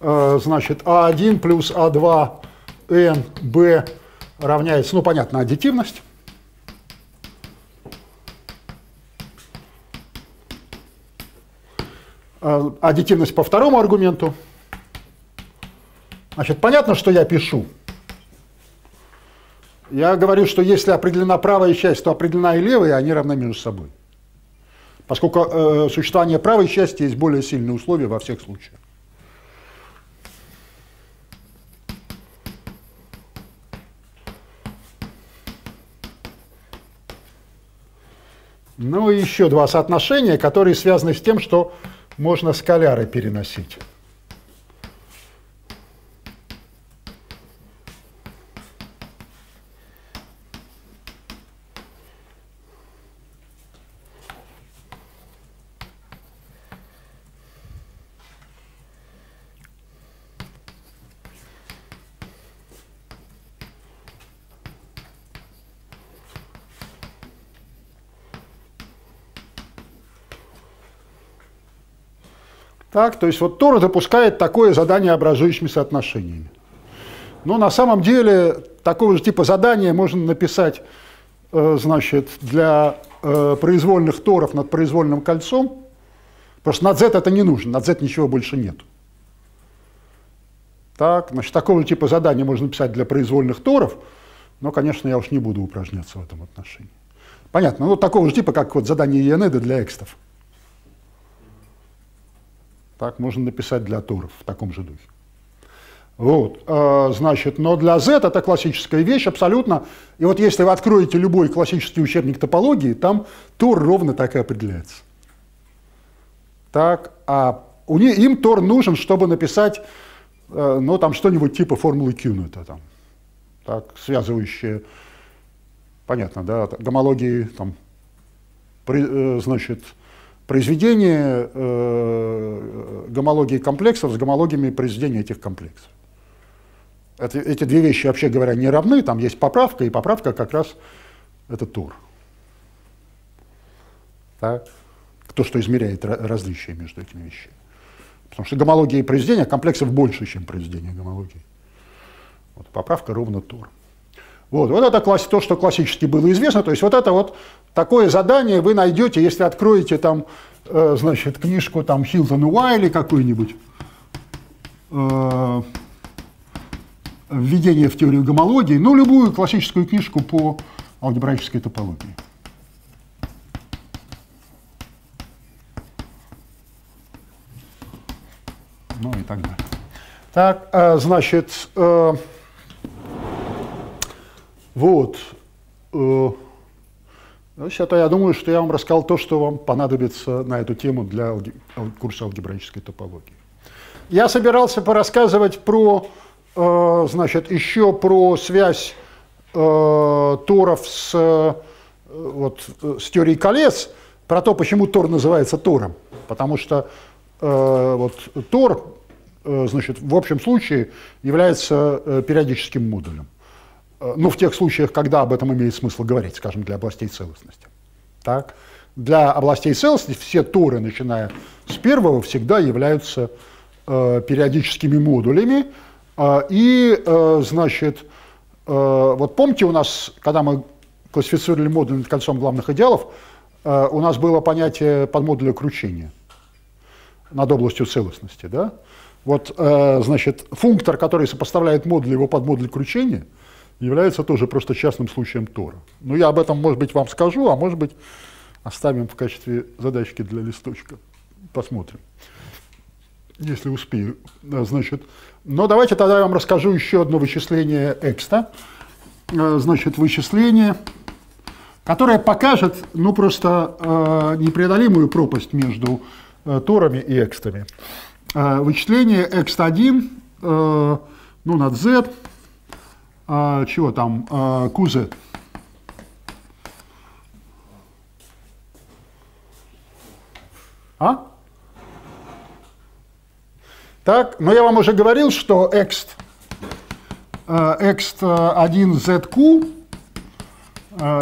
э, значит, А1 плюс А2 НБ равняется, ну, понятно, аддитивность. Э, аддитивность по второму аргументу. Значит, понятно, что я пишу. Я говорю, что если определена правая часть, то определена и левая, и они равны между собой. Поскольку э, существование правой части есть более сильные условия во всех случаях. Ну и еще два соотношения, которые связаны с тем, что можно скаляры переносить. Так, то есть вот Тора допускает такое задание образующими соотношениями. Но на самом деле такого же типа задания можно написать э, значит, для э, произвольных торов над произвольным кольцом. Просто над Z это не нужно, над Z ничего больше нет. Так, значит, такого же типа задания можно написать для произвольных торов, но, конечно, я уж не буду упражняться в этом отношении. Понятно, ну такого же типа, как вот задание Ионеда для экстов. Так можно написать для туров в таком же духе. Вот, э, значит, но для Z это классическая вещь абсолютно. И вот если вы откроете любой классический учебник топологии, там тур ровно так и определяется. Так, а у них, им Тор нужен, чтобы написать э, ну, там что-нибудь типа формулы Кюнета, там, так, связывающие, понятно, да, гомологии, там, при, э, значит, произведение э, гомологии комплексов с гомологиями произведения этих комплексов. Это, эти две вещи, вообще говоря, не равны, там есть поправка, и поправка как раз это тур. Так? То, что измеряет различия между этими вещами. Потому что гомология и произведение комплексов больше, чем произведение гомологии. Вот, поправка ровно тур. Вот, вот это то, что классически было известно. То есть вот это вот такое задание вы найдете, если откроете там, э, значит, книжку там Хилтон Уайли какую-нибудь, э, введение в теорию гомологии, ну, любую классическую книжку по алгебраической топологии. Ну и так далее. Так, э, значит, вот. Э, Значит, я думаю, что я вам рассказал то, что вам понадобится на эту тему для курса алгебраической топологии. Я собирался порассказывать про, э, значит, еще про связь э, Торов с, вот, с теорией колец, про то, почему Тор называется Тором. Потому что вот, Тор, значит, в общем случае является периодическим модулем. Э, ну, в тех случаях, когда об этом имеет смысл говорить, скажем, для областей целостности. Так? Для областей целостности все туры, начиная с первого, всегда являются э, периодическими модулями. Э, и, э, значит, э, вот помните у нас, когда мы классифицировали модуль над кольцом главных идеалов, э, у нас было понятие подмодуля кручения над областью целостности. Да? Вот, э, значит, функтор, который сопоставляет модуль его подмодуль кручения – является тоже просто частным случаем Тора. Но я об этом, может быть, вам скажу, а может быть, оставим в качестве задачки для листочка. Посмотрим, если успею. Значит, но давайте тогда я вам расскажу еще одно вычисление экста. Э, значит, вычисление, которое покажет, ну, просто э, непреодолимую пропасть между э, торами и экстами. Вычисление x1, э, ну, над z, а, чего там, а, Кузе. А? Так, но я вам уже говорил, что ext, ext 1zq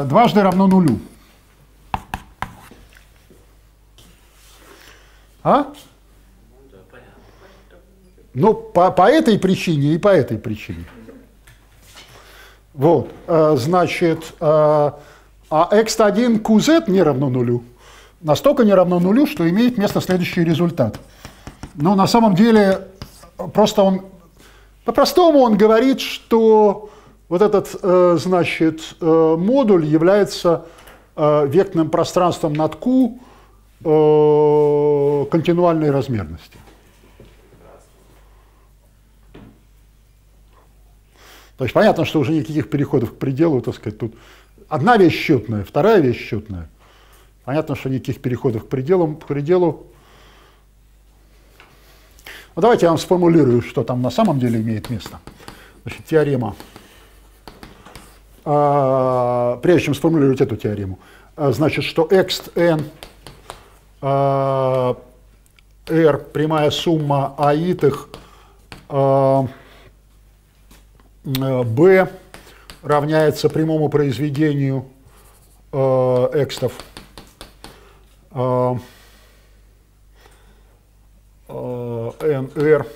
дважды равно нулю. А? Ну, по, по этой причине и по этой причине. Вот, э, значит, э, а x1 qz не равно нулю. Настолько не равно нулю, что имеет место следующий результат. Но на самом деле просто он, по-простому он говорит, что вот этот, э, значит, модуль является векторным пространством над Q континуальной размерности. То есть понятно, что уже никаких переходов к пределу, так сказать, тут одна вещь счетная, вторая вещь счетная. Понятно, что никаких переходов к пределу, к пределу. Ну, давайте я вам сформулирую, что там на самом деле имеет место. Значит, теорема. А, прежде чем сформулировать эту теорему, а, значит, что x n а, r прямая сумма аитых а, b равняется прямому произведению э, экстов э, nr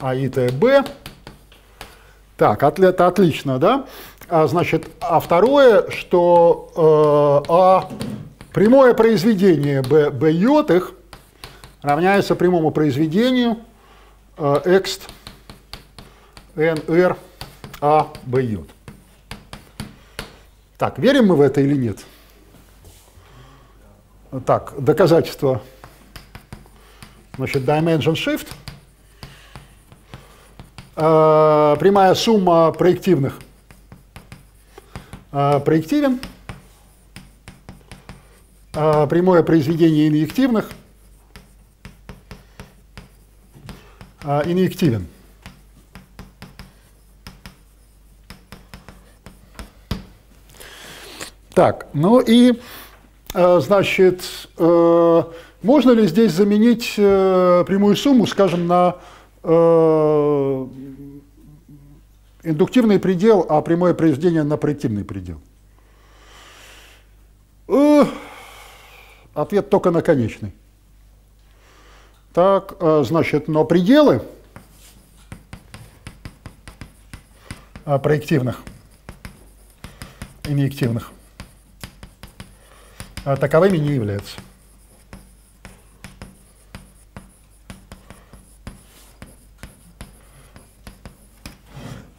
а и т. Так, это отлично, да? А, значит, а второе, что э, а прямое произведение b, b йотых равняется прямому произведению э, экст nr а, Б, йод. Так, верим мы в это или нет? Так, доказательство. Значит, dimension shift. Э, прямая сумма проективных э, проективен. Э, прямое произведение инъективных инъективен. Так, ну и, э, значит, э, можно ли здесь заменить э, прямую сумму, скажем, на индуктивный предел, а прямое произведение на проективный предел? Ответ только на конечный. Так, значит, но пределы проективных, инъективных таковыми не являются.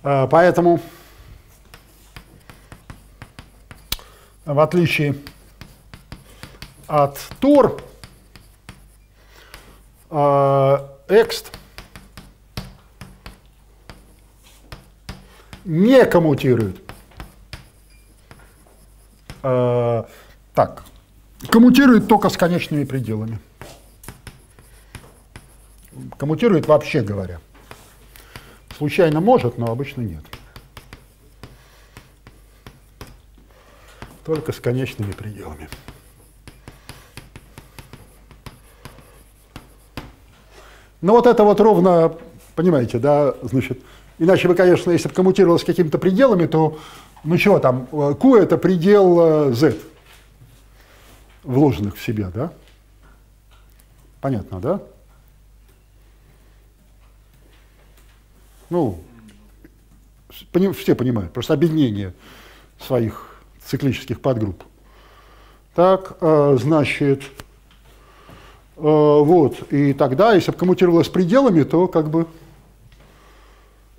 Э, Поэтому, в отличие от Тор, э, Экст не коммутирует. Так, коммутирует только с конечными пределами. Коммутирует вообще говоря. Случайно может, но обычно нет. Только с конечными пределами. Ну вот это вот ровно, понимаете, да, значит, иначе бы, конечно, если бы коммутировалось с какими-то пределами, то, ну чего там, э, Q это предел э, Z, вложенных в себя, да? Понятно, да? Ну, с- пони- все понимают, просто объединение своих циклических подгрупп. Так, э, значит, э, вот, и тогда, если бы коммутировалось пределами, то как бы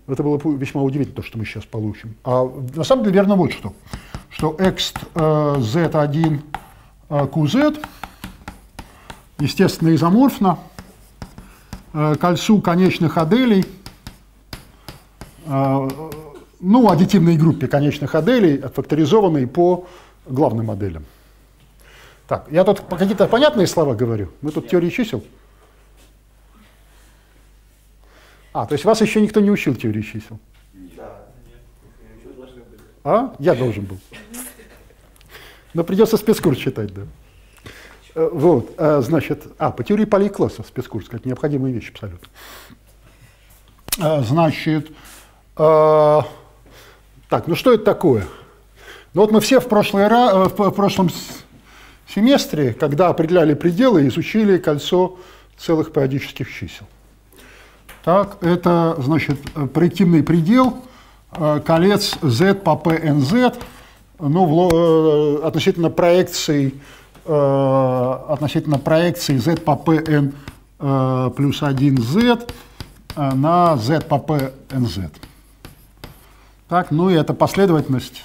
это было бы весьма удивительно, то, что мы сейчас получим. А на самом деле верно вот что, что ext э, z1 э, qz, естественно, изоморфно э, кольцу конечных аделей, э, ну, аддитивной группе конечных аделей, отфакторизованной по главным моделям. Так, я тут какие-то понятные слова говорю? Мы тут теории чисел? А, то есть вас еще никто не учил теории чисел? Да. А? Я должен был. (laughs) Но придется спецкурс читать, да. Э, Вот, э, значит, а, по теории полей спецкурс, как необходимая вещь абсолютно. Э, Значит, э, так, ну что это такое? Ну вот мы все в, прошлый э, в прошлом семестре, когда определяли пределы, изучили кольцо целых периодических чисел. Так, это, значит, э, проективный предел колец z по pnz, ну, в э, относительно проекции, э, относительно проекции z по pn э, плюс 1z э, на z по pnz. Так, ну и эта последовательность,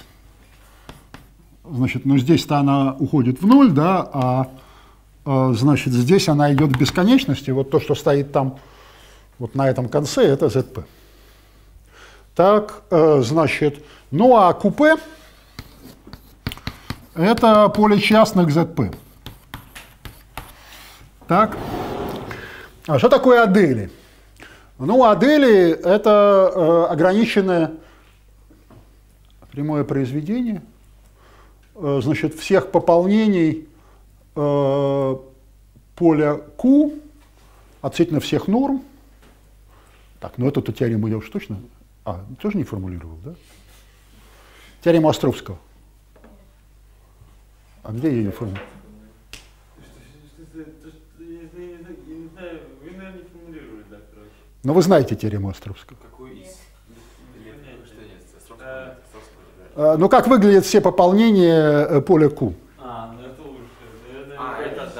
значит, ну здесь-то она уходит в ноль, да, а значит здесь она идет в бесконечности, вот то, что стоит там вот на этом конце, это ZP. Так, значит, ну а купе это поле частных ZP. Так, а что такое адели? Ну, адели это э, ограниченное прямое произведение, э, значит, всех пополнений э, поля Q относительно всех норм. Так, ну эту теорему я уж точно... А, тоже не формулировал, да? Теорему Островского. А где я ее? Я не знаю, вы, наверное, не формулировали, да, короче. Но вы знаете теорему Островского. Э, Ну, как выглядят все пополнения э, поля Q? А, ну это лучше. Наверное, А, это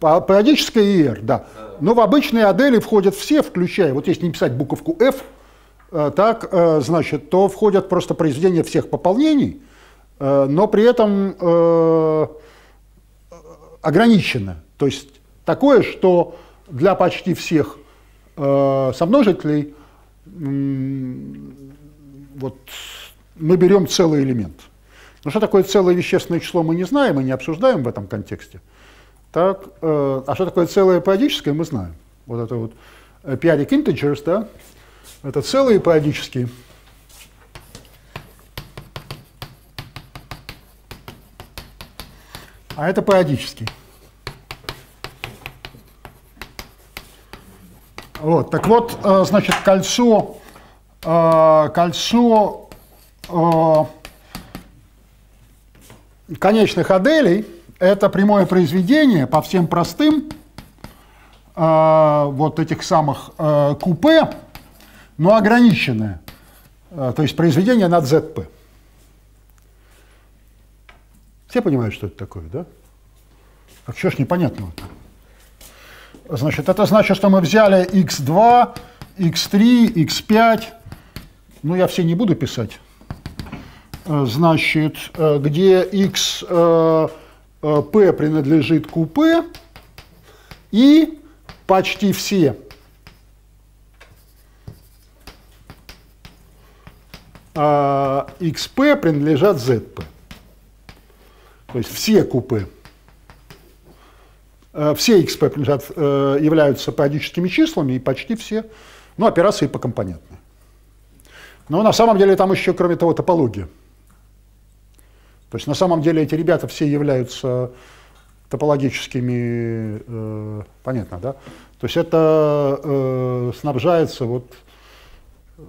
да. поэтическое и да. Но в обычные адели входят все, включая, вот если не писать буковку F, э, так, э, значит, то входят просто произведения всех пополнений, но при этом э, ограничено. То есть такое, что для почти всех э, сомножителей вот, мы берем целый элемент. Но что такое целое вещественное число, мы не знаем и не обсуждаем в этом контексте. Так, э, а что такое целое периодическое, мы знаем. вот это вот э, periodic integers, да, это целые периодические. А это периодический. Вот, так вот, э, значит, кольцо, э, кольцо э, конечных аделей – это прямое произведение по всем простым вот этих самых купе, но ограниченное, то есть произведение над ZP. Все понимают, что это такое, да? А что ж непонятного-то? Значит, это значит, что мы взяли x2, x3, x5. Ну, я все не буду писать. Э, значит, э, где x э, p принадлежит qp и почти все xp принадлежат zp. То есть все купы Э, все XP э, являются периодическими числами, и почти все, ну, операции по компонентной. Но на самом деле там еще, кроме того, топология. То есть на самом деле эти ребята все являются топологическими, э, понятно, да? То есть это э, снабжается вот... Э,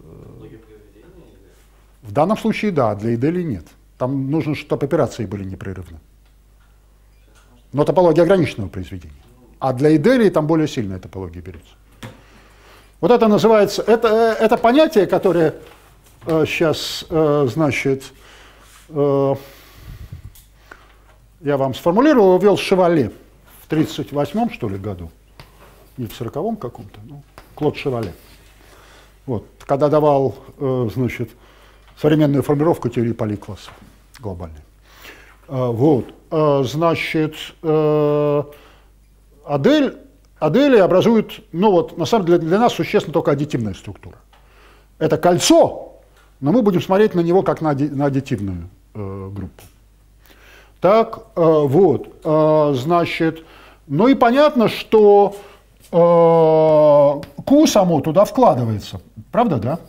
в данном случае да, для идели нет. Там нужно, чтобы операции были непрерывны но топология ограниченного произведения. А для иделии там более сильная топология берется. Вот это называется, это, это понятие, которое э, сейчас, э, значит, э, я вам сформулировал, ввел Шевале в 38-м, что ли, году, не в 40-м каком-то, ну, Клод Шевале. Вот, когда давал, э, значит, современную формировку теории поликлассов глобальной. Э, вот. Э, значит, э, Адель, Адели образуют, ну вот, на самом деле для нас существенно только аддитивная структура. Это кольцо, но мы будем смотреть на него как на, аддитивную э, группу. Так, э, вот, значит, ну и понятно, что э, Q само туда вкладывается, правда, да?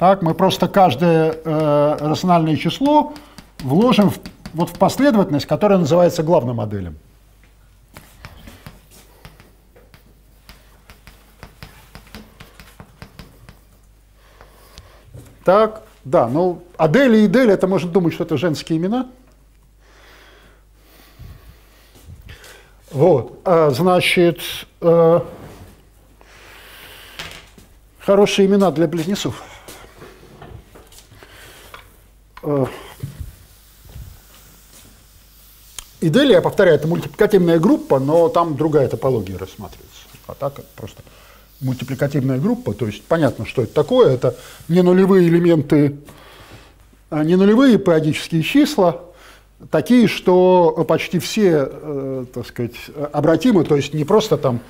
Так, мы просто каждое э, рациональное число вложим в, вот в последовательность, которая называется главной моделью. Так, да, ну, Адель и Идель, это можно думать, что это женские имена. Вот, а, значит, э, хорошие имена для близнецов. Э, Иделия, я повторяю, это мультипликативная группа, но там другая топология рассматривается. А так это просто мультипликативная группа, то есть понятно, что это такое. Это не нулевые элементы, а не нулевые периодические числа, такие, что почти все, э, так сказать, обратимы, то есть не просто там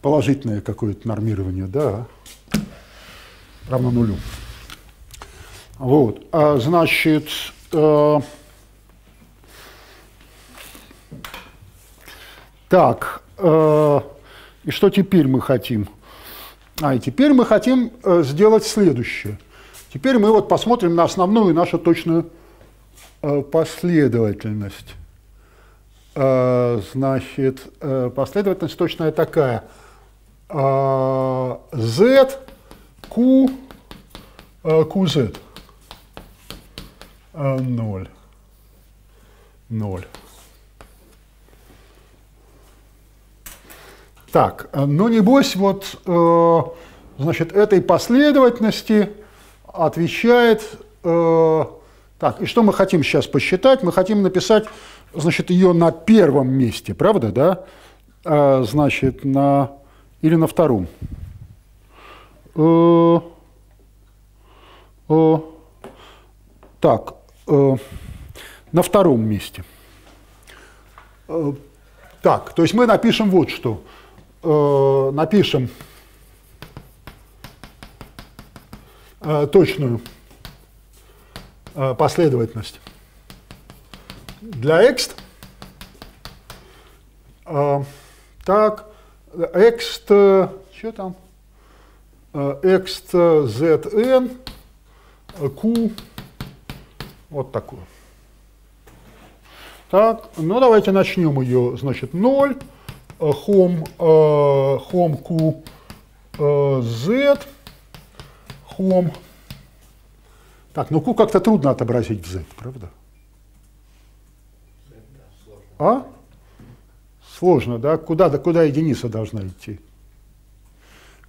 положительное какое-то нормирование, да, а равно нулю. Вот, а, значит, э, так, э, и что теперь мы хотим? А, и теперь мы хотим э, сделать следующее. Теперь мы вот посмотрим на основную нашу точную э, последовательность. Э, значит, э, последовательность точная такая. Э, Z, Q, э, QZ. 0. 0. Так, ну небось вот, э, значит, этой последовательности отвечает, э, так, и что мы хотим сейчас посчитать? Мы хотим написать, значит, ее на первом месте, правда, да? Э, значит, на, или на втором. Э, э, так, Э, на втором месте. Э, так, то есть мы напишем вот что. Э, напишем точную последовательность для ext. Так, ext, что там? Ext zn q, вот такое. Так, ну давайте начнем ее, значит, 0, home, home q z, home. Так, ну q как-то трудно отобразить в z, правда? А? Сложно, да? Куда, да куда единица должна идти?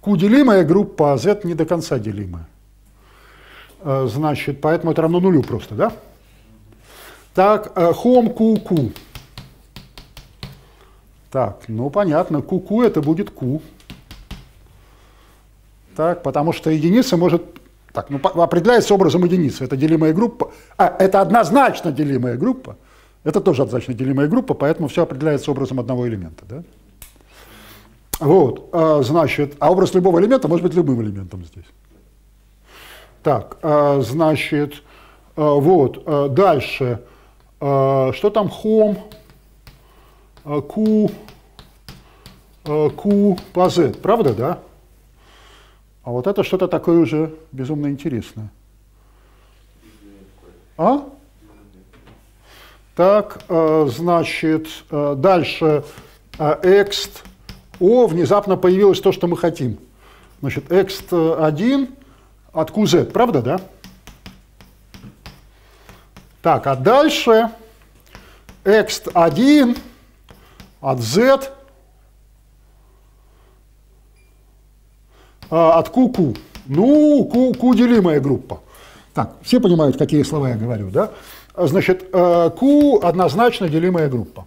Q делимая группа, а Z не до конца делимая. Э, значит, поэтому это равно нулю просто, да? Так, э, home QQ. Так, ну понятно, QQ это будет Q. Так, потому что единица может... Так, ну определяется образом единицы. Это делимая группа. А, это однозначно делимая группа. Это тоже однозначно делимая группа, поэтому все определяется образом одного элемента. Да? Вот, а, значит, а образ любого элемента может быть любым элементом здесь. Так, а, значит, а, вот, дальше, что там home, q, q по z, правда, да? А вот это что-то такое уже безумно интересное. А? Так, значит, дальше ext о, внезапно появилось то, что мы хотим. Значит, ext1 от qz, правда, да? Так, а дальше ext1 от z а, от qq. Ну, q, q делимая группа. Так, все понимают, какие слова я говорю, да? Значит, q э, однозначно делимая группа.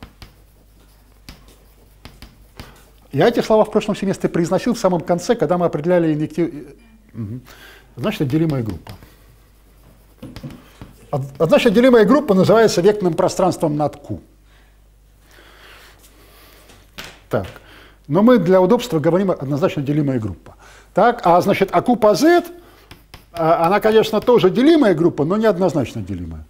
Я эти слова в прошлом семестре произносил в самом конце, когда мы определяли инъектив... Значит, отделимая группа. Значит, отделимая группа называется векторным пространством над Q. Так. Но мы для удобства говорим однозначно делимая группа. Так, а значит, а Q по Z, а, она, конечно, тоже делимая группа, но не однозначно делимая.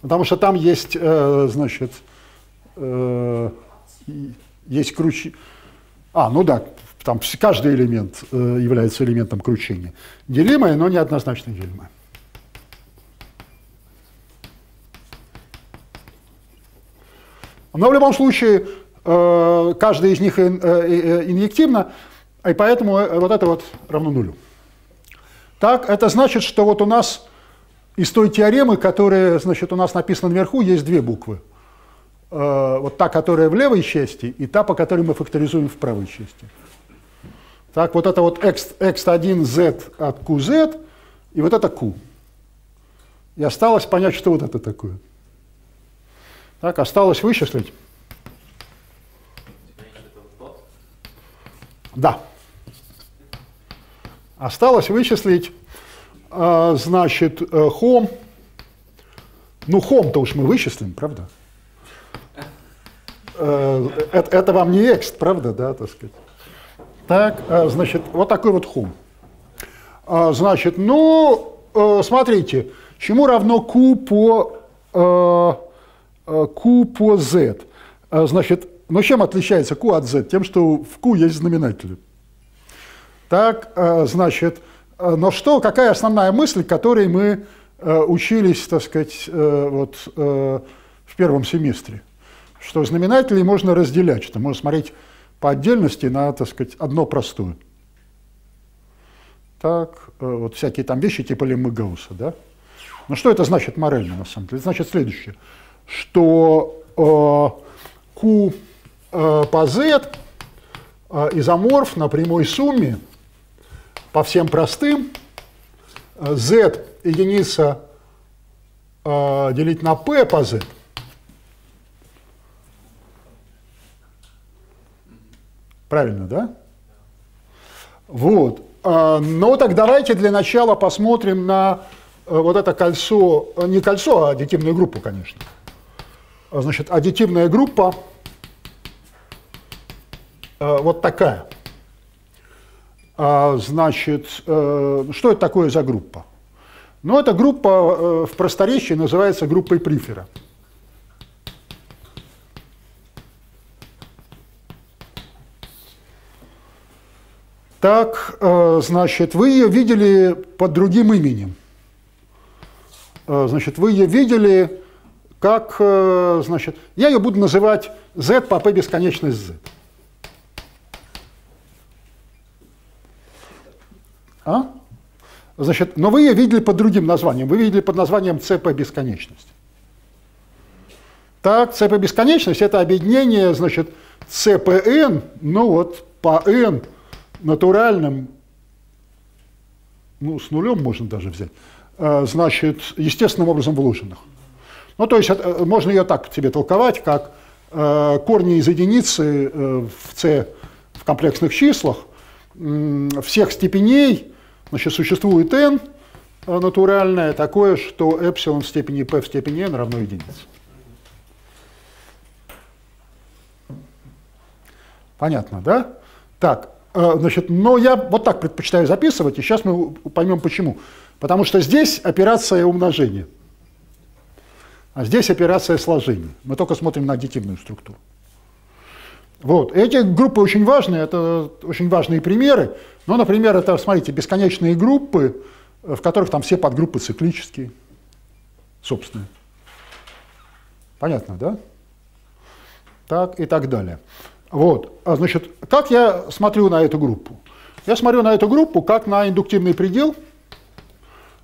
Потому что там есть, э, значит, э, есть кручение. А, ну да, там каждый элемент э, является элементом кручения. Делимое, но не однозначно делимое. Но в любом случае э, каждый из них э, инъективно, и поэтому вот это вот равно нулю. Так, это значит, что вот у нас из той теоремы, которая, значит, у нас написана наверху, есть две буквы – вот та, которая в левой части, и та, по которой мы факторизуем в правой части. Так, вот это вот x, x1z от qz, и вот это q. И осталось понять, что вот это такое. Так, осталось вычислить. Да. Осталось вычислить, э, значит, э, хом. Ну, хом-то уж мы вычислим, правда? Э, это, это вам не экст, правда, да, так сказать. Так, э, значит, вот такой вот хум. А, значит, ну, э, смотрите, чему равно q по, q по z? Значит, ну чем отличается q от z? Тем, что в q есть знаменатели. Так, значит, но что, какая основная мысль, которой мы учились, так сказать, вот в первом семестре? что знаменателей можно разделять, что можно смотреть по отдельности на, так сказать, одно простое. Так, э, вот всякие там вещи типа леммы Гаусса, да? Но что это значит морально, на самом деле? Это значит следующее, что э, Q э, по Z э, изоморф на прямой сумме по всем простым, э, Z единица э, делить на P по Z – Правильно, да? Вот. А, ну так давайте для начала посмотрим на э, вот это кольцо, э, не кольцо, а аддитивную группу, конечно. А, значит, аддитивная группа э, вот такая. А, значит, что это такое за группа? Но эта группа в просторечии называется группой Прифера. Так, э, значит, вы ее видели под другим именем. Э, значит, вы ее видели как, э, значит, я ее буду называть z по p бесконечность z. А? Значит, но вы ее видели под другим названием. Вы видели под названием cp бесконечность. Так, cp бесконечность это объединение, значит, cpn, ну вот по n натуральным, ну, с нулем можно даже взять, э, значит, естественным образом вложенных. Ну, то есть э, можно ее так тебе толковать, как э, корни из единицы в c в комплексных числах всех степеней, значит, существует n натуральное такое, что эпсилон в степени p в степени n равно единице. Понятно, да? Так, Э, значит, но я вот так предпочитаю записывать, и сейчас мы поймем почему. Потому что здесь операция умножения, а здесь операция сложения. Мы только смотрим на аддитивную структуру. Вот. Эти группы очень важные, это очень важные примеры. Ну, например, это, смотрите, бесконечные группы, в которых там все подгруппы циклические, собственные. Понятно, да? Так и так далее. Вот, а, значит, как я смотрю на эту группу? Я смотрю на эту группу как на индуктивный предел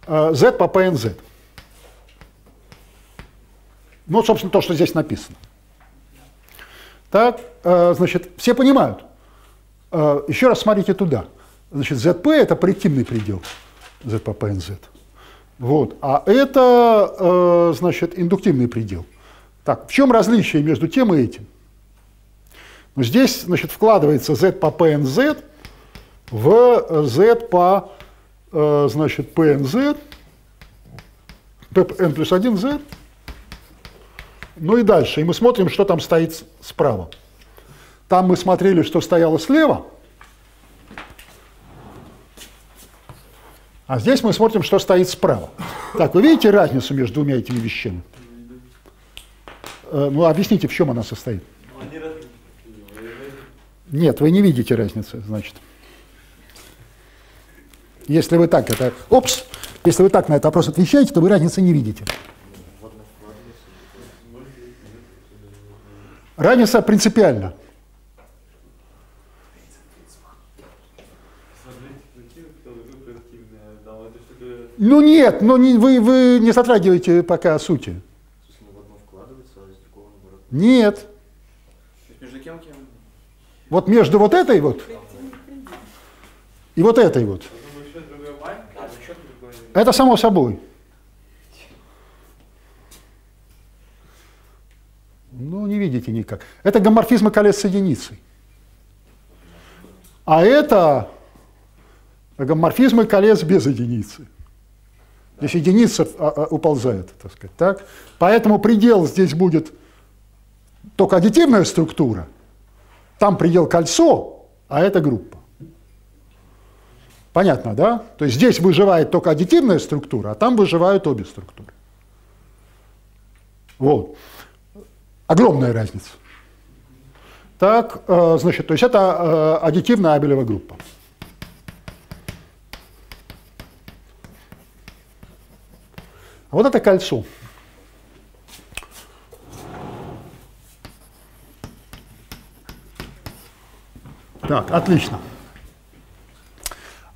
э, z по pnz. Ну, собственно, то, что здесь написано. Так, э, значит, все понимают. Э, еще раз смотрите туда. Значит, zp – это проективный предел z по pnz. Вот, а это, значит, индуктивный предел. Так, в чем различие между тем и этим? Но здесь значит, вкладывается z по pnz в z по э, значит, pnz, n плюс 1 z. Ну и дальше. И мы смотрим, что там стоит справа. Там мы смотрели, что стояло слева. А здесь мы смотрим, что стоит справа. Так, вы видите разницу между двумя этими вещами? Э, ну, объясните, в чем она состоит. Нет, вы не видите разницы, значит. Если вы так это... Опс! Если вы так на этот вопрос отвечаете, то вы разницы не видите. Разница принципиальна. Ну нет, ну не, вы, вы не затрагиваете пока сути. Нет. Вот между вот этой вот и вот этой вот. Это само собой. Ну, не видите никак. Это гоморфизмы колец с единицей. А это гоморфизмы колец без единицы. Здесь единица а, а, уползает, так сказать. Так? Поэтому предел здесь будет только аддитивная структура, там предел кольцо, а это группа. Понятно, да? То есть здесь выживает только аддитивная структура, а там выживают обе структуры. Вот. Огромная разница. Так, э, значит, то есть это э, аддитивная абелева группа. Вот это кольцо. Так, отлично.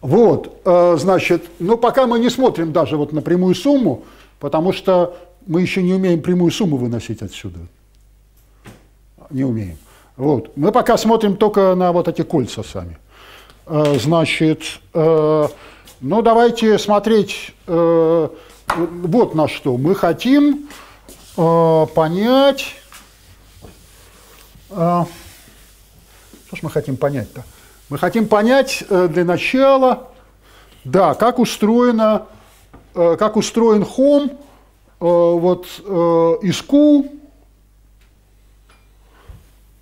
Вот, э, значит, ну пока мы не смотрим даже вот на прямую сумму, потому что мы еще не умеем прямую сумму выносить отсюда. Не умеем. Вот. Мы пока смотрим только на вот эти кольца сами. Э, значит, э, ну давайте смотреть вот на что. Мы хотим понять... Что ж мы хотим понять-то? Мы хотим понять э, для начала, да, как устроено, э, как устроен хом э, вот из Q,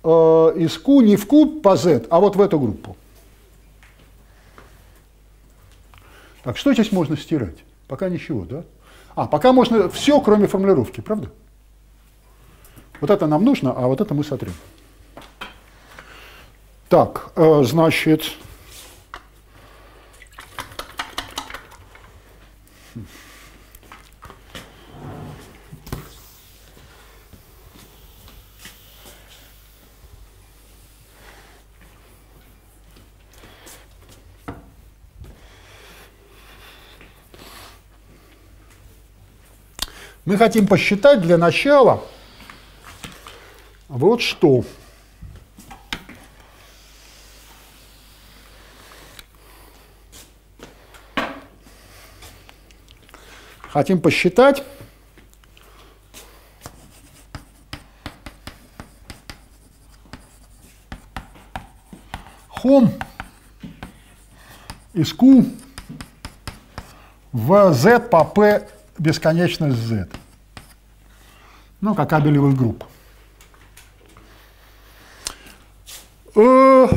из Q не в Q по Z, а вот в эту группу. Так, что здесь можно стирать? Пока ничего, да? А, пока можно все, кроме формулировки, правда? Вот это нам нужно, а вот это мы сотрем. Так, э, значит... Мы хотим посчитать для начала вот что. Хотим посчитать хом из Q в Z по P бесконечность z. Ну, как абелевых групп. Э,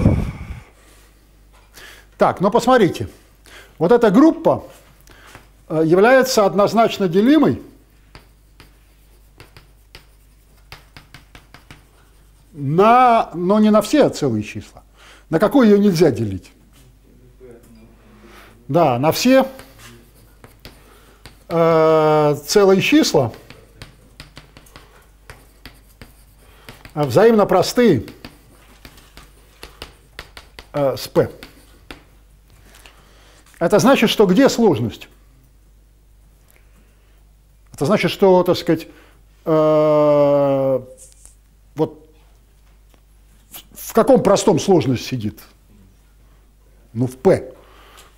так, ну посмотрите. Вот эта группа является однозначно делимой на, но не на все целые числа. На какое ее нельзя делить? Да, на все э, целые числа а взаимно простые э, с p. Это значит, что где сложность? Это значит, что, так сказать, э, вот в, каком простом сложность сидит? Ну, в p.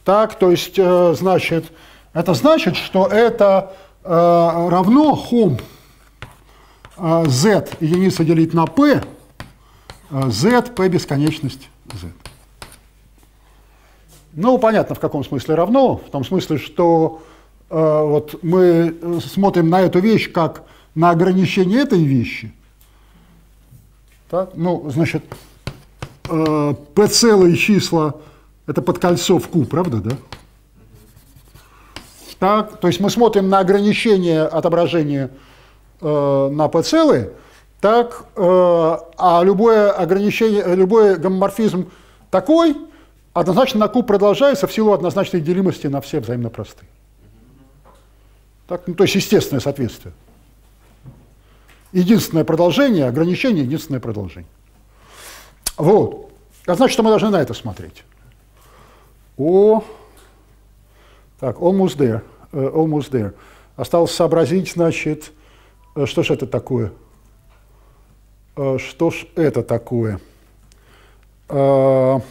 Так, то есть, э, значит, это значит, что это э, равно хом э, z единица делить на p, z, p бесконечность z. Ну, понятно, в каком смысле равно. В том смысле, что вот мы смотрим на эту вещь как на ограничение этой вещи. Так? Ну, значит, э, p целые числа – это под кольцо в q, правда, да? Так, то есть мы смотрим на ограничение отображения э, на p целые, так, э, а любое ограничение, любой гомоморфизм такой однозначно на q продолжается в силу однозначной делимости на все взаимно простые. Так, ну, то есть естественное соответствие. Единственное продолжение, ограничение, единственное продолжение. Вот. А значит, что мы должны на это смотреть. О, так, almost there. Uh, almost there. Осталось сообразить, значит, что ж это такое? Что ж это такое? Uh,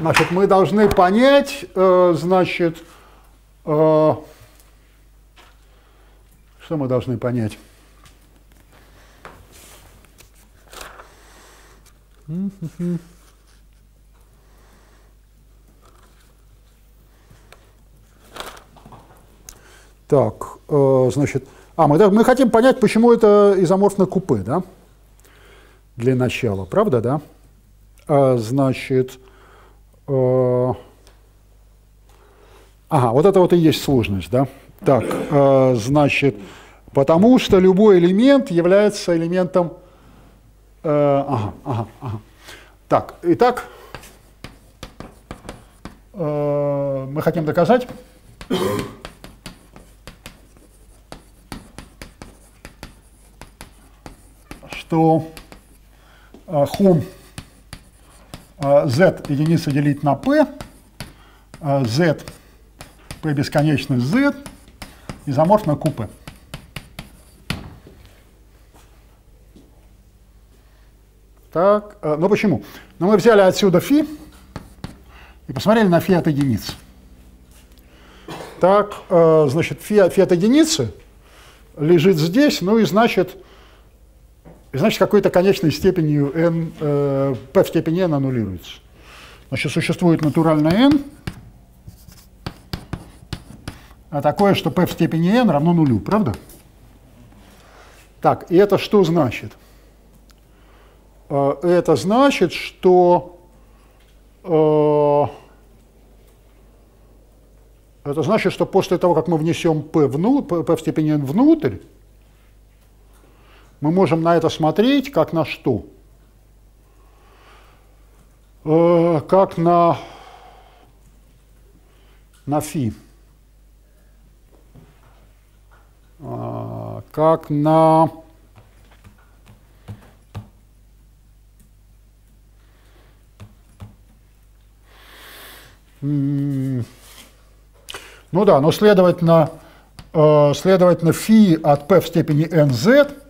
Значит, мы должны понять, э, значит, э, что мы должны понять? Так, э, значит, а мы, мы хотим понять, почему это изоморфно купе, да? Для начала, правда, да? А, значит, э, ага, вот это вот и есть сложность, да? Так, э, значит, потому что любой элемент является элементом Э, ага, ага, ага. Так, итак, мы хотим доказать, что хом z единица делить на p, z p бесконечность z изоморфно QP. Так, э, ну почему? Ну мы взяли отсюда фи и посмотрели на фи от единицы. Так, э, значит, фи, фи от единицы лежит здесь, ну и значит, значит какой-то конечной степенью n, э, p в степени n аннулируется. Значит, существует натуральное n, а такое, что p в степени n равно нулю, правда? Так, и это что значит? э, это значит, что э, это значит, что после того, как мы внесем p, вну, p в степени n внутрь, мы можем на это смотреть как на что? Э, как на, на фи. Э, как на ну да, но следовательно, э, следовательно, фи от p в степени nz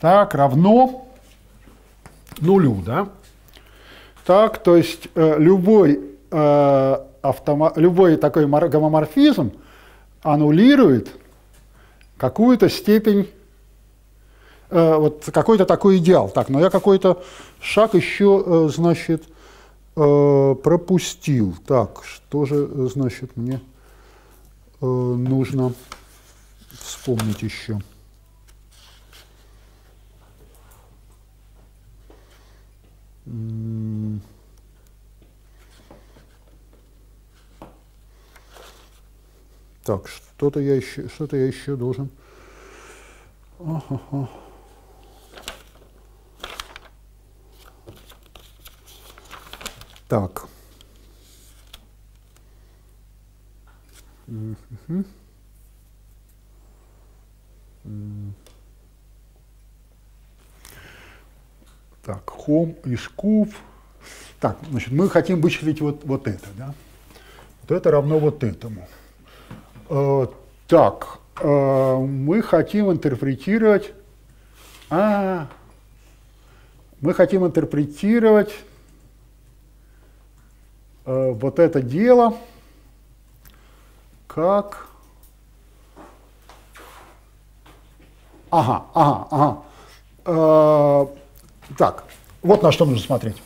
так, равно нулю, да? Так, то есть э, любой, э, автома, любой такой гомоморфизм аннулирует какую-то степень, э, вот какой-то такой идеал. Так, но я какой-то шаг еще, э, значит, э, пропустил. Так, что же, значит, мне э, нужно вспомнить еще? Так, что-то я еще, что-то я еще должен. Ага. Так. Угу. Так, из куб. Так, значит, мы хотим вычислить вот, вот это, да? Вот это равно вот этому. Э, так, э, мы хотим интерпретировать... А, мы хотим интерпретировать э, вот это дело как... Ага, ага, ага. Э, так, вот на что нужно смотреть.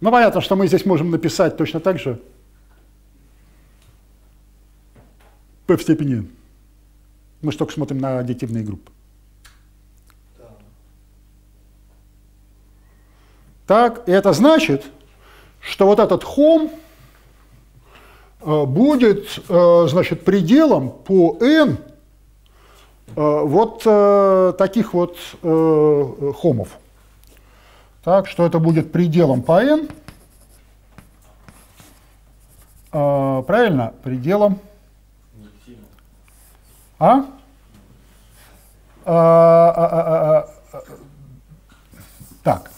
Ну, понятно, что мы здесь можем написать точно так же p в степени. Мы же только смотрим на аддитивные группы. Так, и это значит, что вот этот хом э, будет, э, значит, пределом по n вот э, таких вот э, хомов. Так, что это будет пределом по n. Правильно? Пределом. А, так,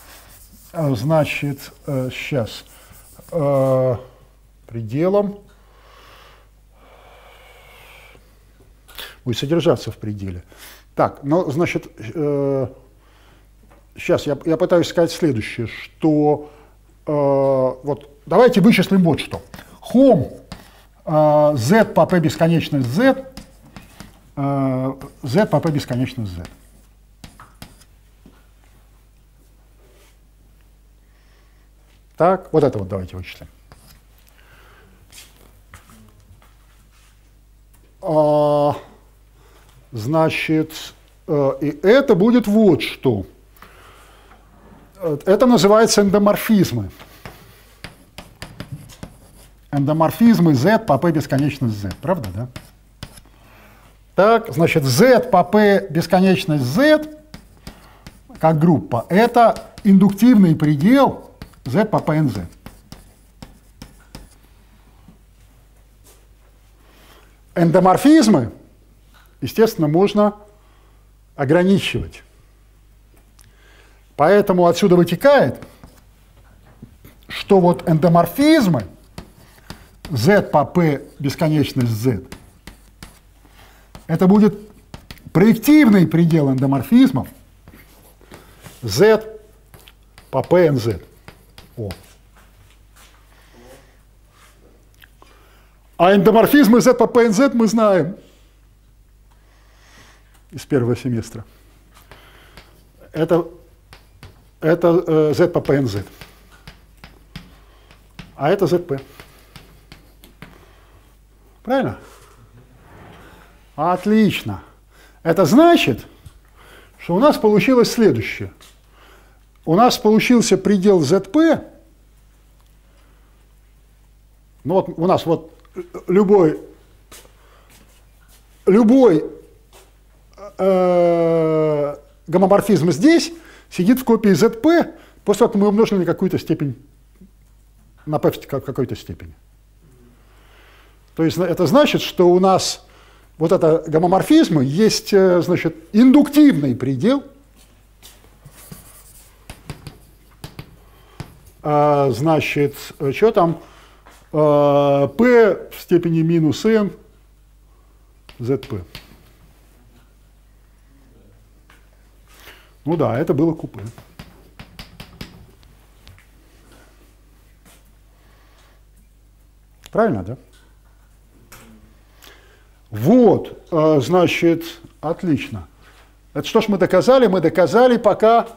значит, сейчас пределом будет содержаться в пределе. Так, ну, значит, э, сейчас я, я пытаюсь сказать следующее, что э, вот давайте вычислим вот что. Хом э, z по p бесконечность z, э, z по p бесконечность z. Так, вот это вот давайте вычислим. А, Значит, э, и это будет вот что. Это называется эндоморфизмы. Эндоморфизмы z по p бесконечность z. Правда, да? Так, значит, z по p бесконечность z как группа, это индуктивный предел z по p nz. Эндоморфизмы естественно, можно ограничивать. Поэтому отсюда вытекает, что вот эндоморфизмы z по p бесконечность z, это будет проективный предел эндоморфизмов z по p nz. О. А эндоморфизмы z по p nz мы знаем – из первого семестра. Это, это э, Z по PNZ. А это ZP. Правильно? Отлично. Это значит, что у нас получилось следующее. У нас получился предел ZP. Ну вот у нас вот любой, любой э, гомоморфизм здесь сидит в копии ZP, после того, как мы умножили на какую-то степень, на p в какой-то степени. То есть это значит, что у нас вот это гомоморфизмы есть, э, значит, индуктивный предел, а, значит, что там, а, p в степени минус n zp. Ну да, это было купе. Правильно, да? Вот, э, значит, отлично. Это что ж мы доказали? Мы доказали пока,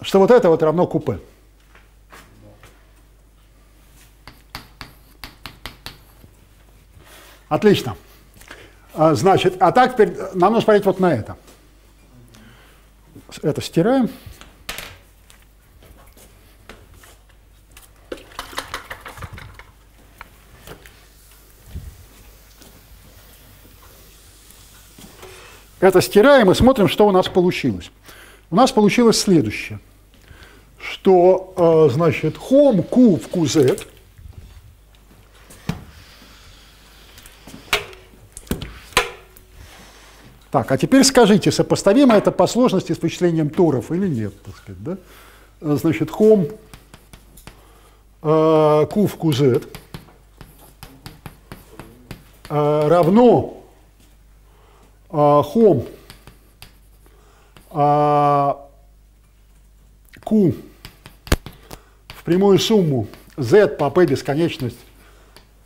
что вот это вот равно купе. Отлично. А, значит, а так теперь нам нужно смотреть вот на это. Это стираем. Это стираем и смотрим, что у нас получилось. У нас получилось следующее, что, э, значит, home q в qz Так, а теперь скажите, сопоставимо это по сложности с вычислением туров или нет? Так сказать, да? Э, значит, home э, q в qz э, равно хом а, Q в прямую сумму z по p бесконечность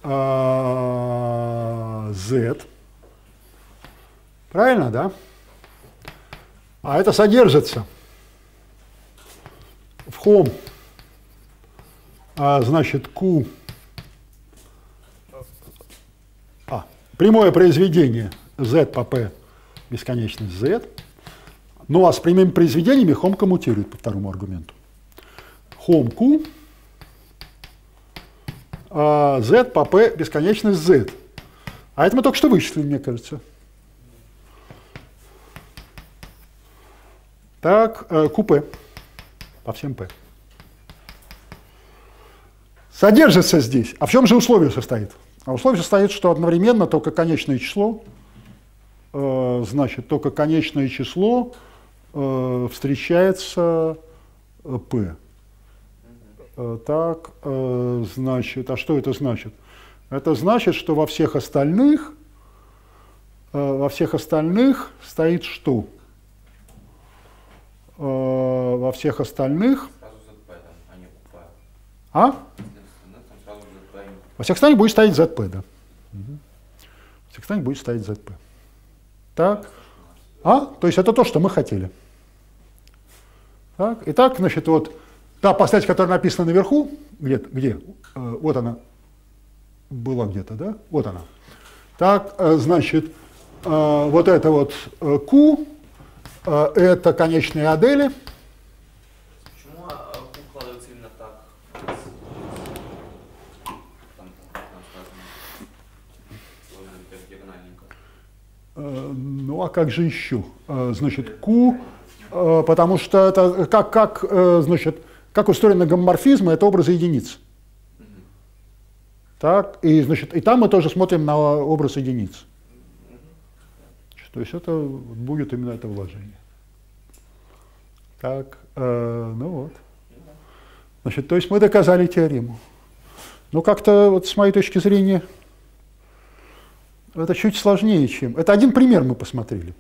а, z. Правильно, да? А это содержится в хом, а, значит, Q, а, прямое произведение z по p бесконечность z. Ну а с прямыми произведениями хом коммутирует по второму аргументу. Хом q, а z по p бесконечность z. А это мы только что вычислили, мне кажется. Так, э, по всем P. Содержится здесь. А в чем же условие состоит? А условие состоит, что одновременно только конечное число Э, значит, только конечное число э, встречается э, p. Так, значит, а что это значит? Это значит, что во всех остальных, во всех остальных стоит что? Во всех остальных... А? Во всех остальных будет стоять ZP, да. Во всех остальных будет стоять ZP. Так. А? То есть это то, что мы хотели. Так. Итак, значит, вот та последовательность, которая написана наверху, где, где? Э, вот она была где-то, да? Вот она. Так, э, значит, э, вот это вот э, Q, э, это конечные адели. Э, ну а как же еще? Э, значит, Q, э, потому что это как, как, значит, как устроены гомоморфизмы, это образы единиц. Так, и, значит, и там мы тоже смотрим на образ единиц. То есть это будет именно это вложение. Так, э, ну вот. Значит, то есть мы доказали теорему. Ну, как-то вот с моей точки зрения это чуть сложнее, чем... Это один пример мы посмотрели.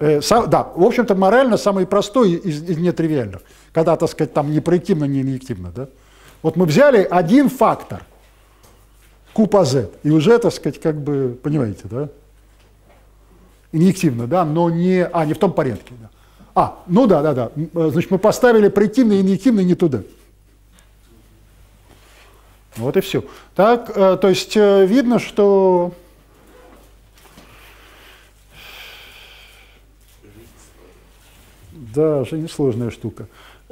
Э, сам, да, в общем-то, морально самый простой из, из нетривиальных, когда, так сказать, там не проективно, не инъективно. Да? Вот мы взяли один фактор, Q Z, и уже, так сказать, как бы, понимаете, да? Инъективно, да, но не... А, не в том порядке, да. А, ну да, да, да. Значит, мы поставили проективно и инъективно не туда. Вот и все. Так, э, то есть э, видно, что Да, жизнь сложная штука.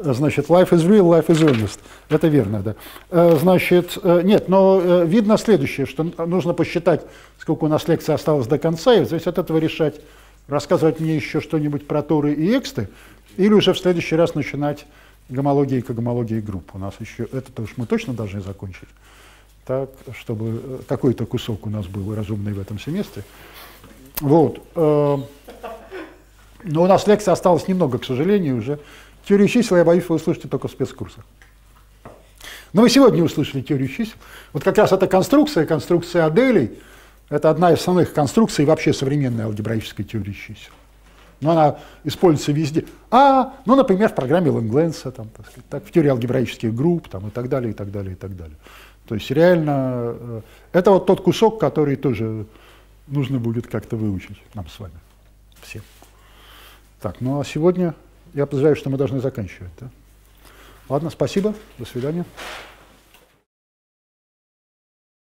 Значит, life is real, life is earnest. Это верно, да. Э, значит, э, нет, но э, видно следующее, что нужно посчитать, сколько у нас лекций осталось до конца, и зависит от этого решать, рассказывать мне еще что-нибудь про торы и эксты, или уже в следующий раз начинать гомологии и когомологии групп. У нас еще это-то уж мы точно должны закончить, так, чтобы какой-то кусок у нас был разумный в этом семестре. Вот. Но у нас лекций осталось немного, к сожалению, уже. Теорию чисел, я боюсь, вы услышите только в спецкурсах. Но вы сегодня услышали теорию чисел. Вот как раз эта конструкция, конструкция Аделей, это одна из основных конструкций вообще современной алгебраической теории чисел. Но она используется везде. А, ну, например, в программе Лэнгленса, там, так, сказать, так, в теории алгебраических групп там, и так далее, и так далее, и так далее. То есть реально э, это вот тот кусок, который тоже нужно будет как-то выучить нам с вами всем. Так, ну а сегодня я подозреваю, что мы должны заканчивать. Да? Ладно, спасибо, до свидания.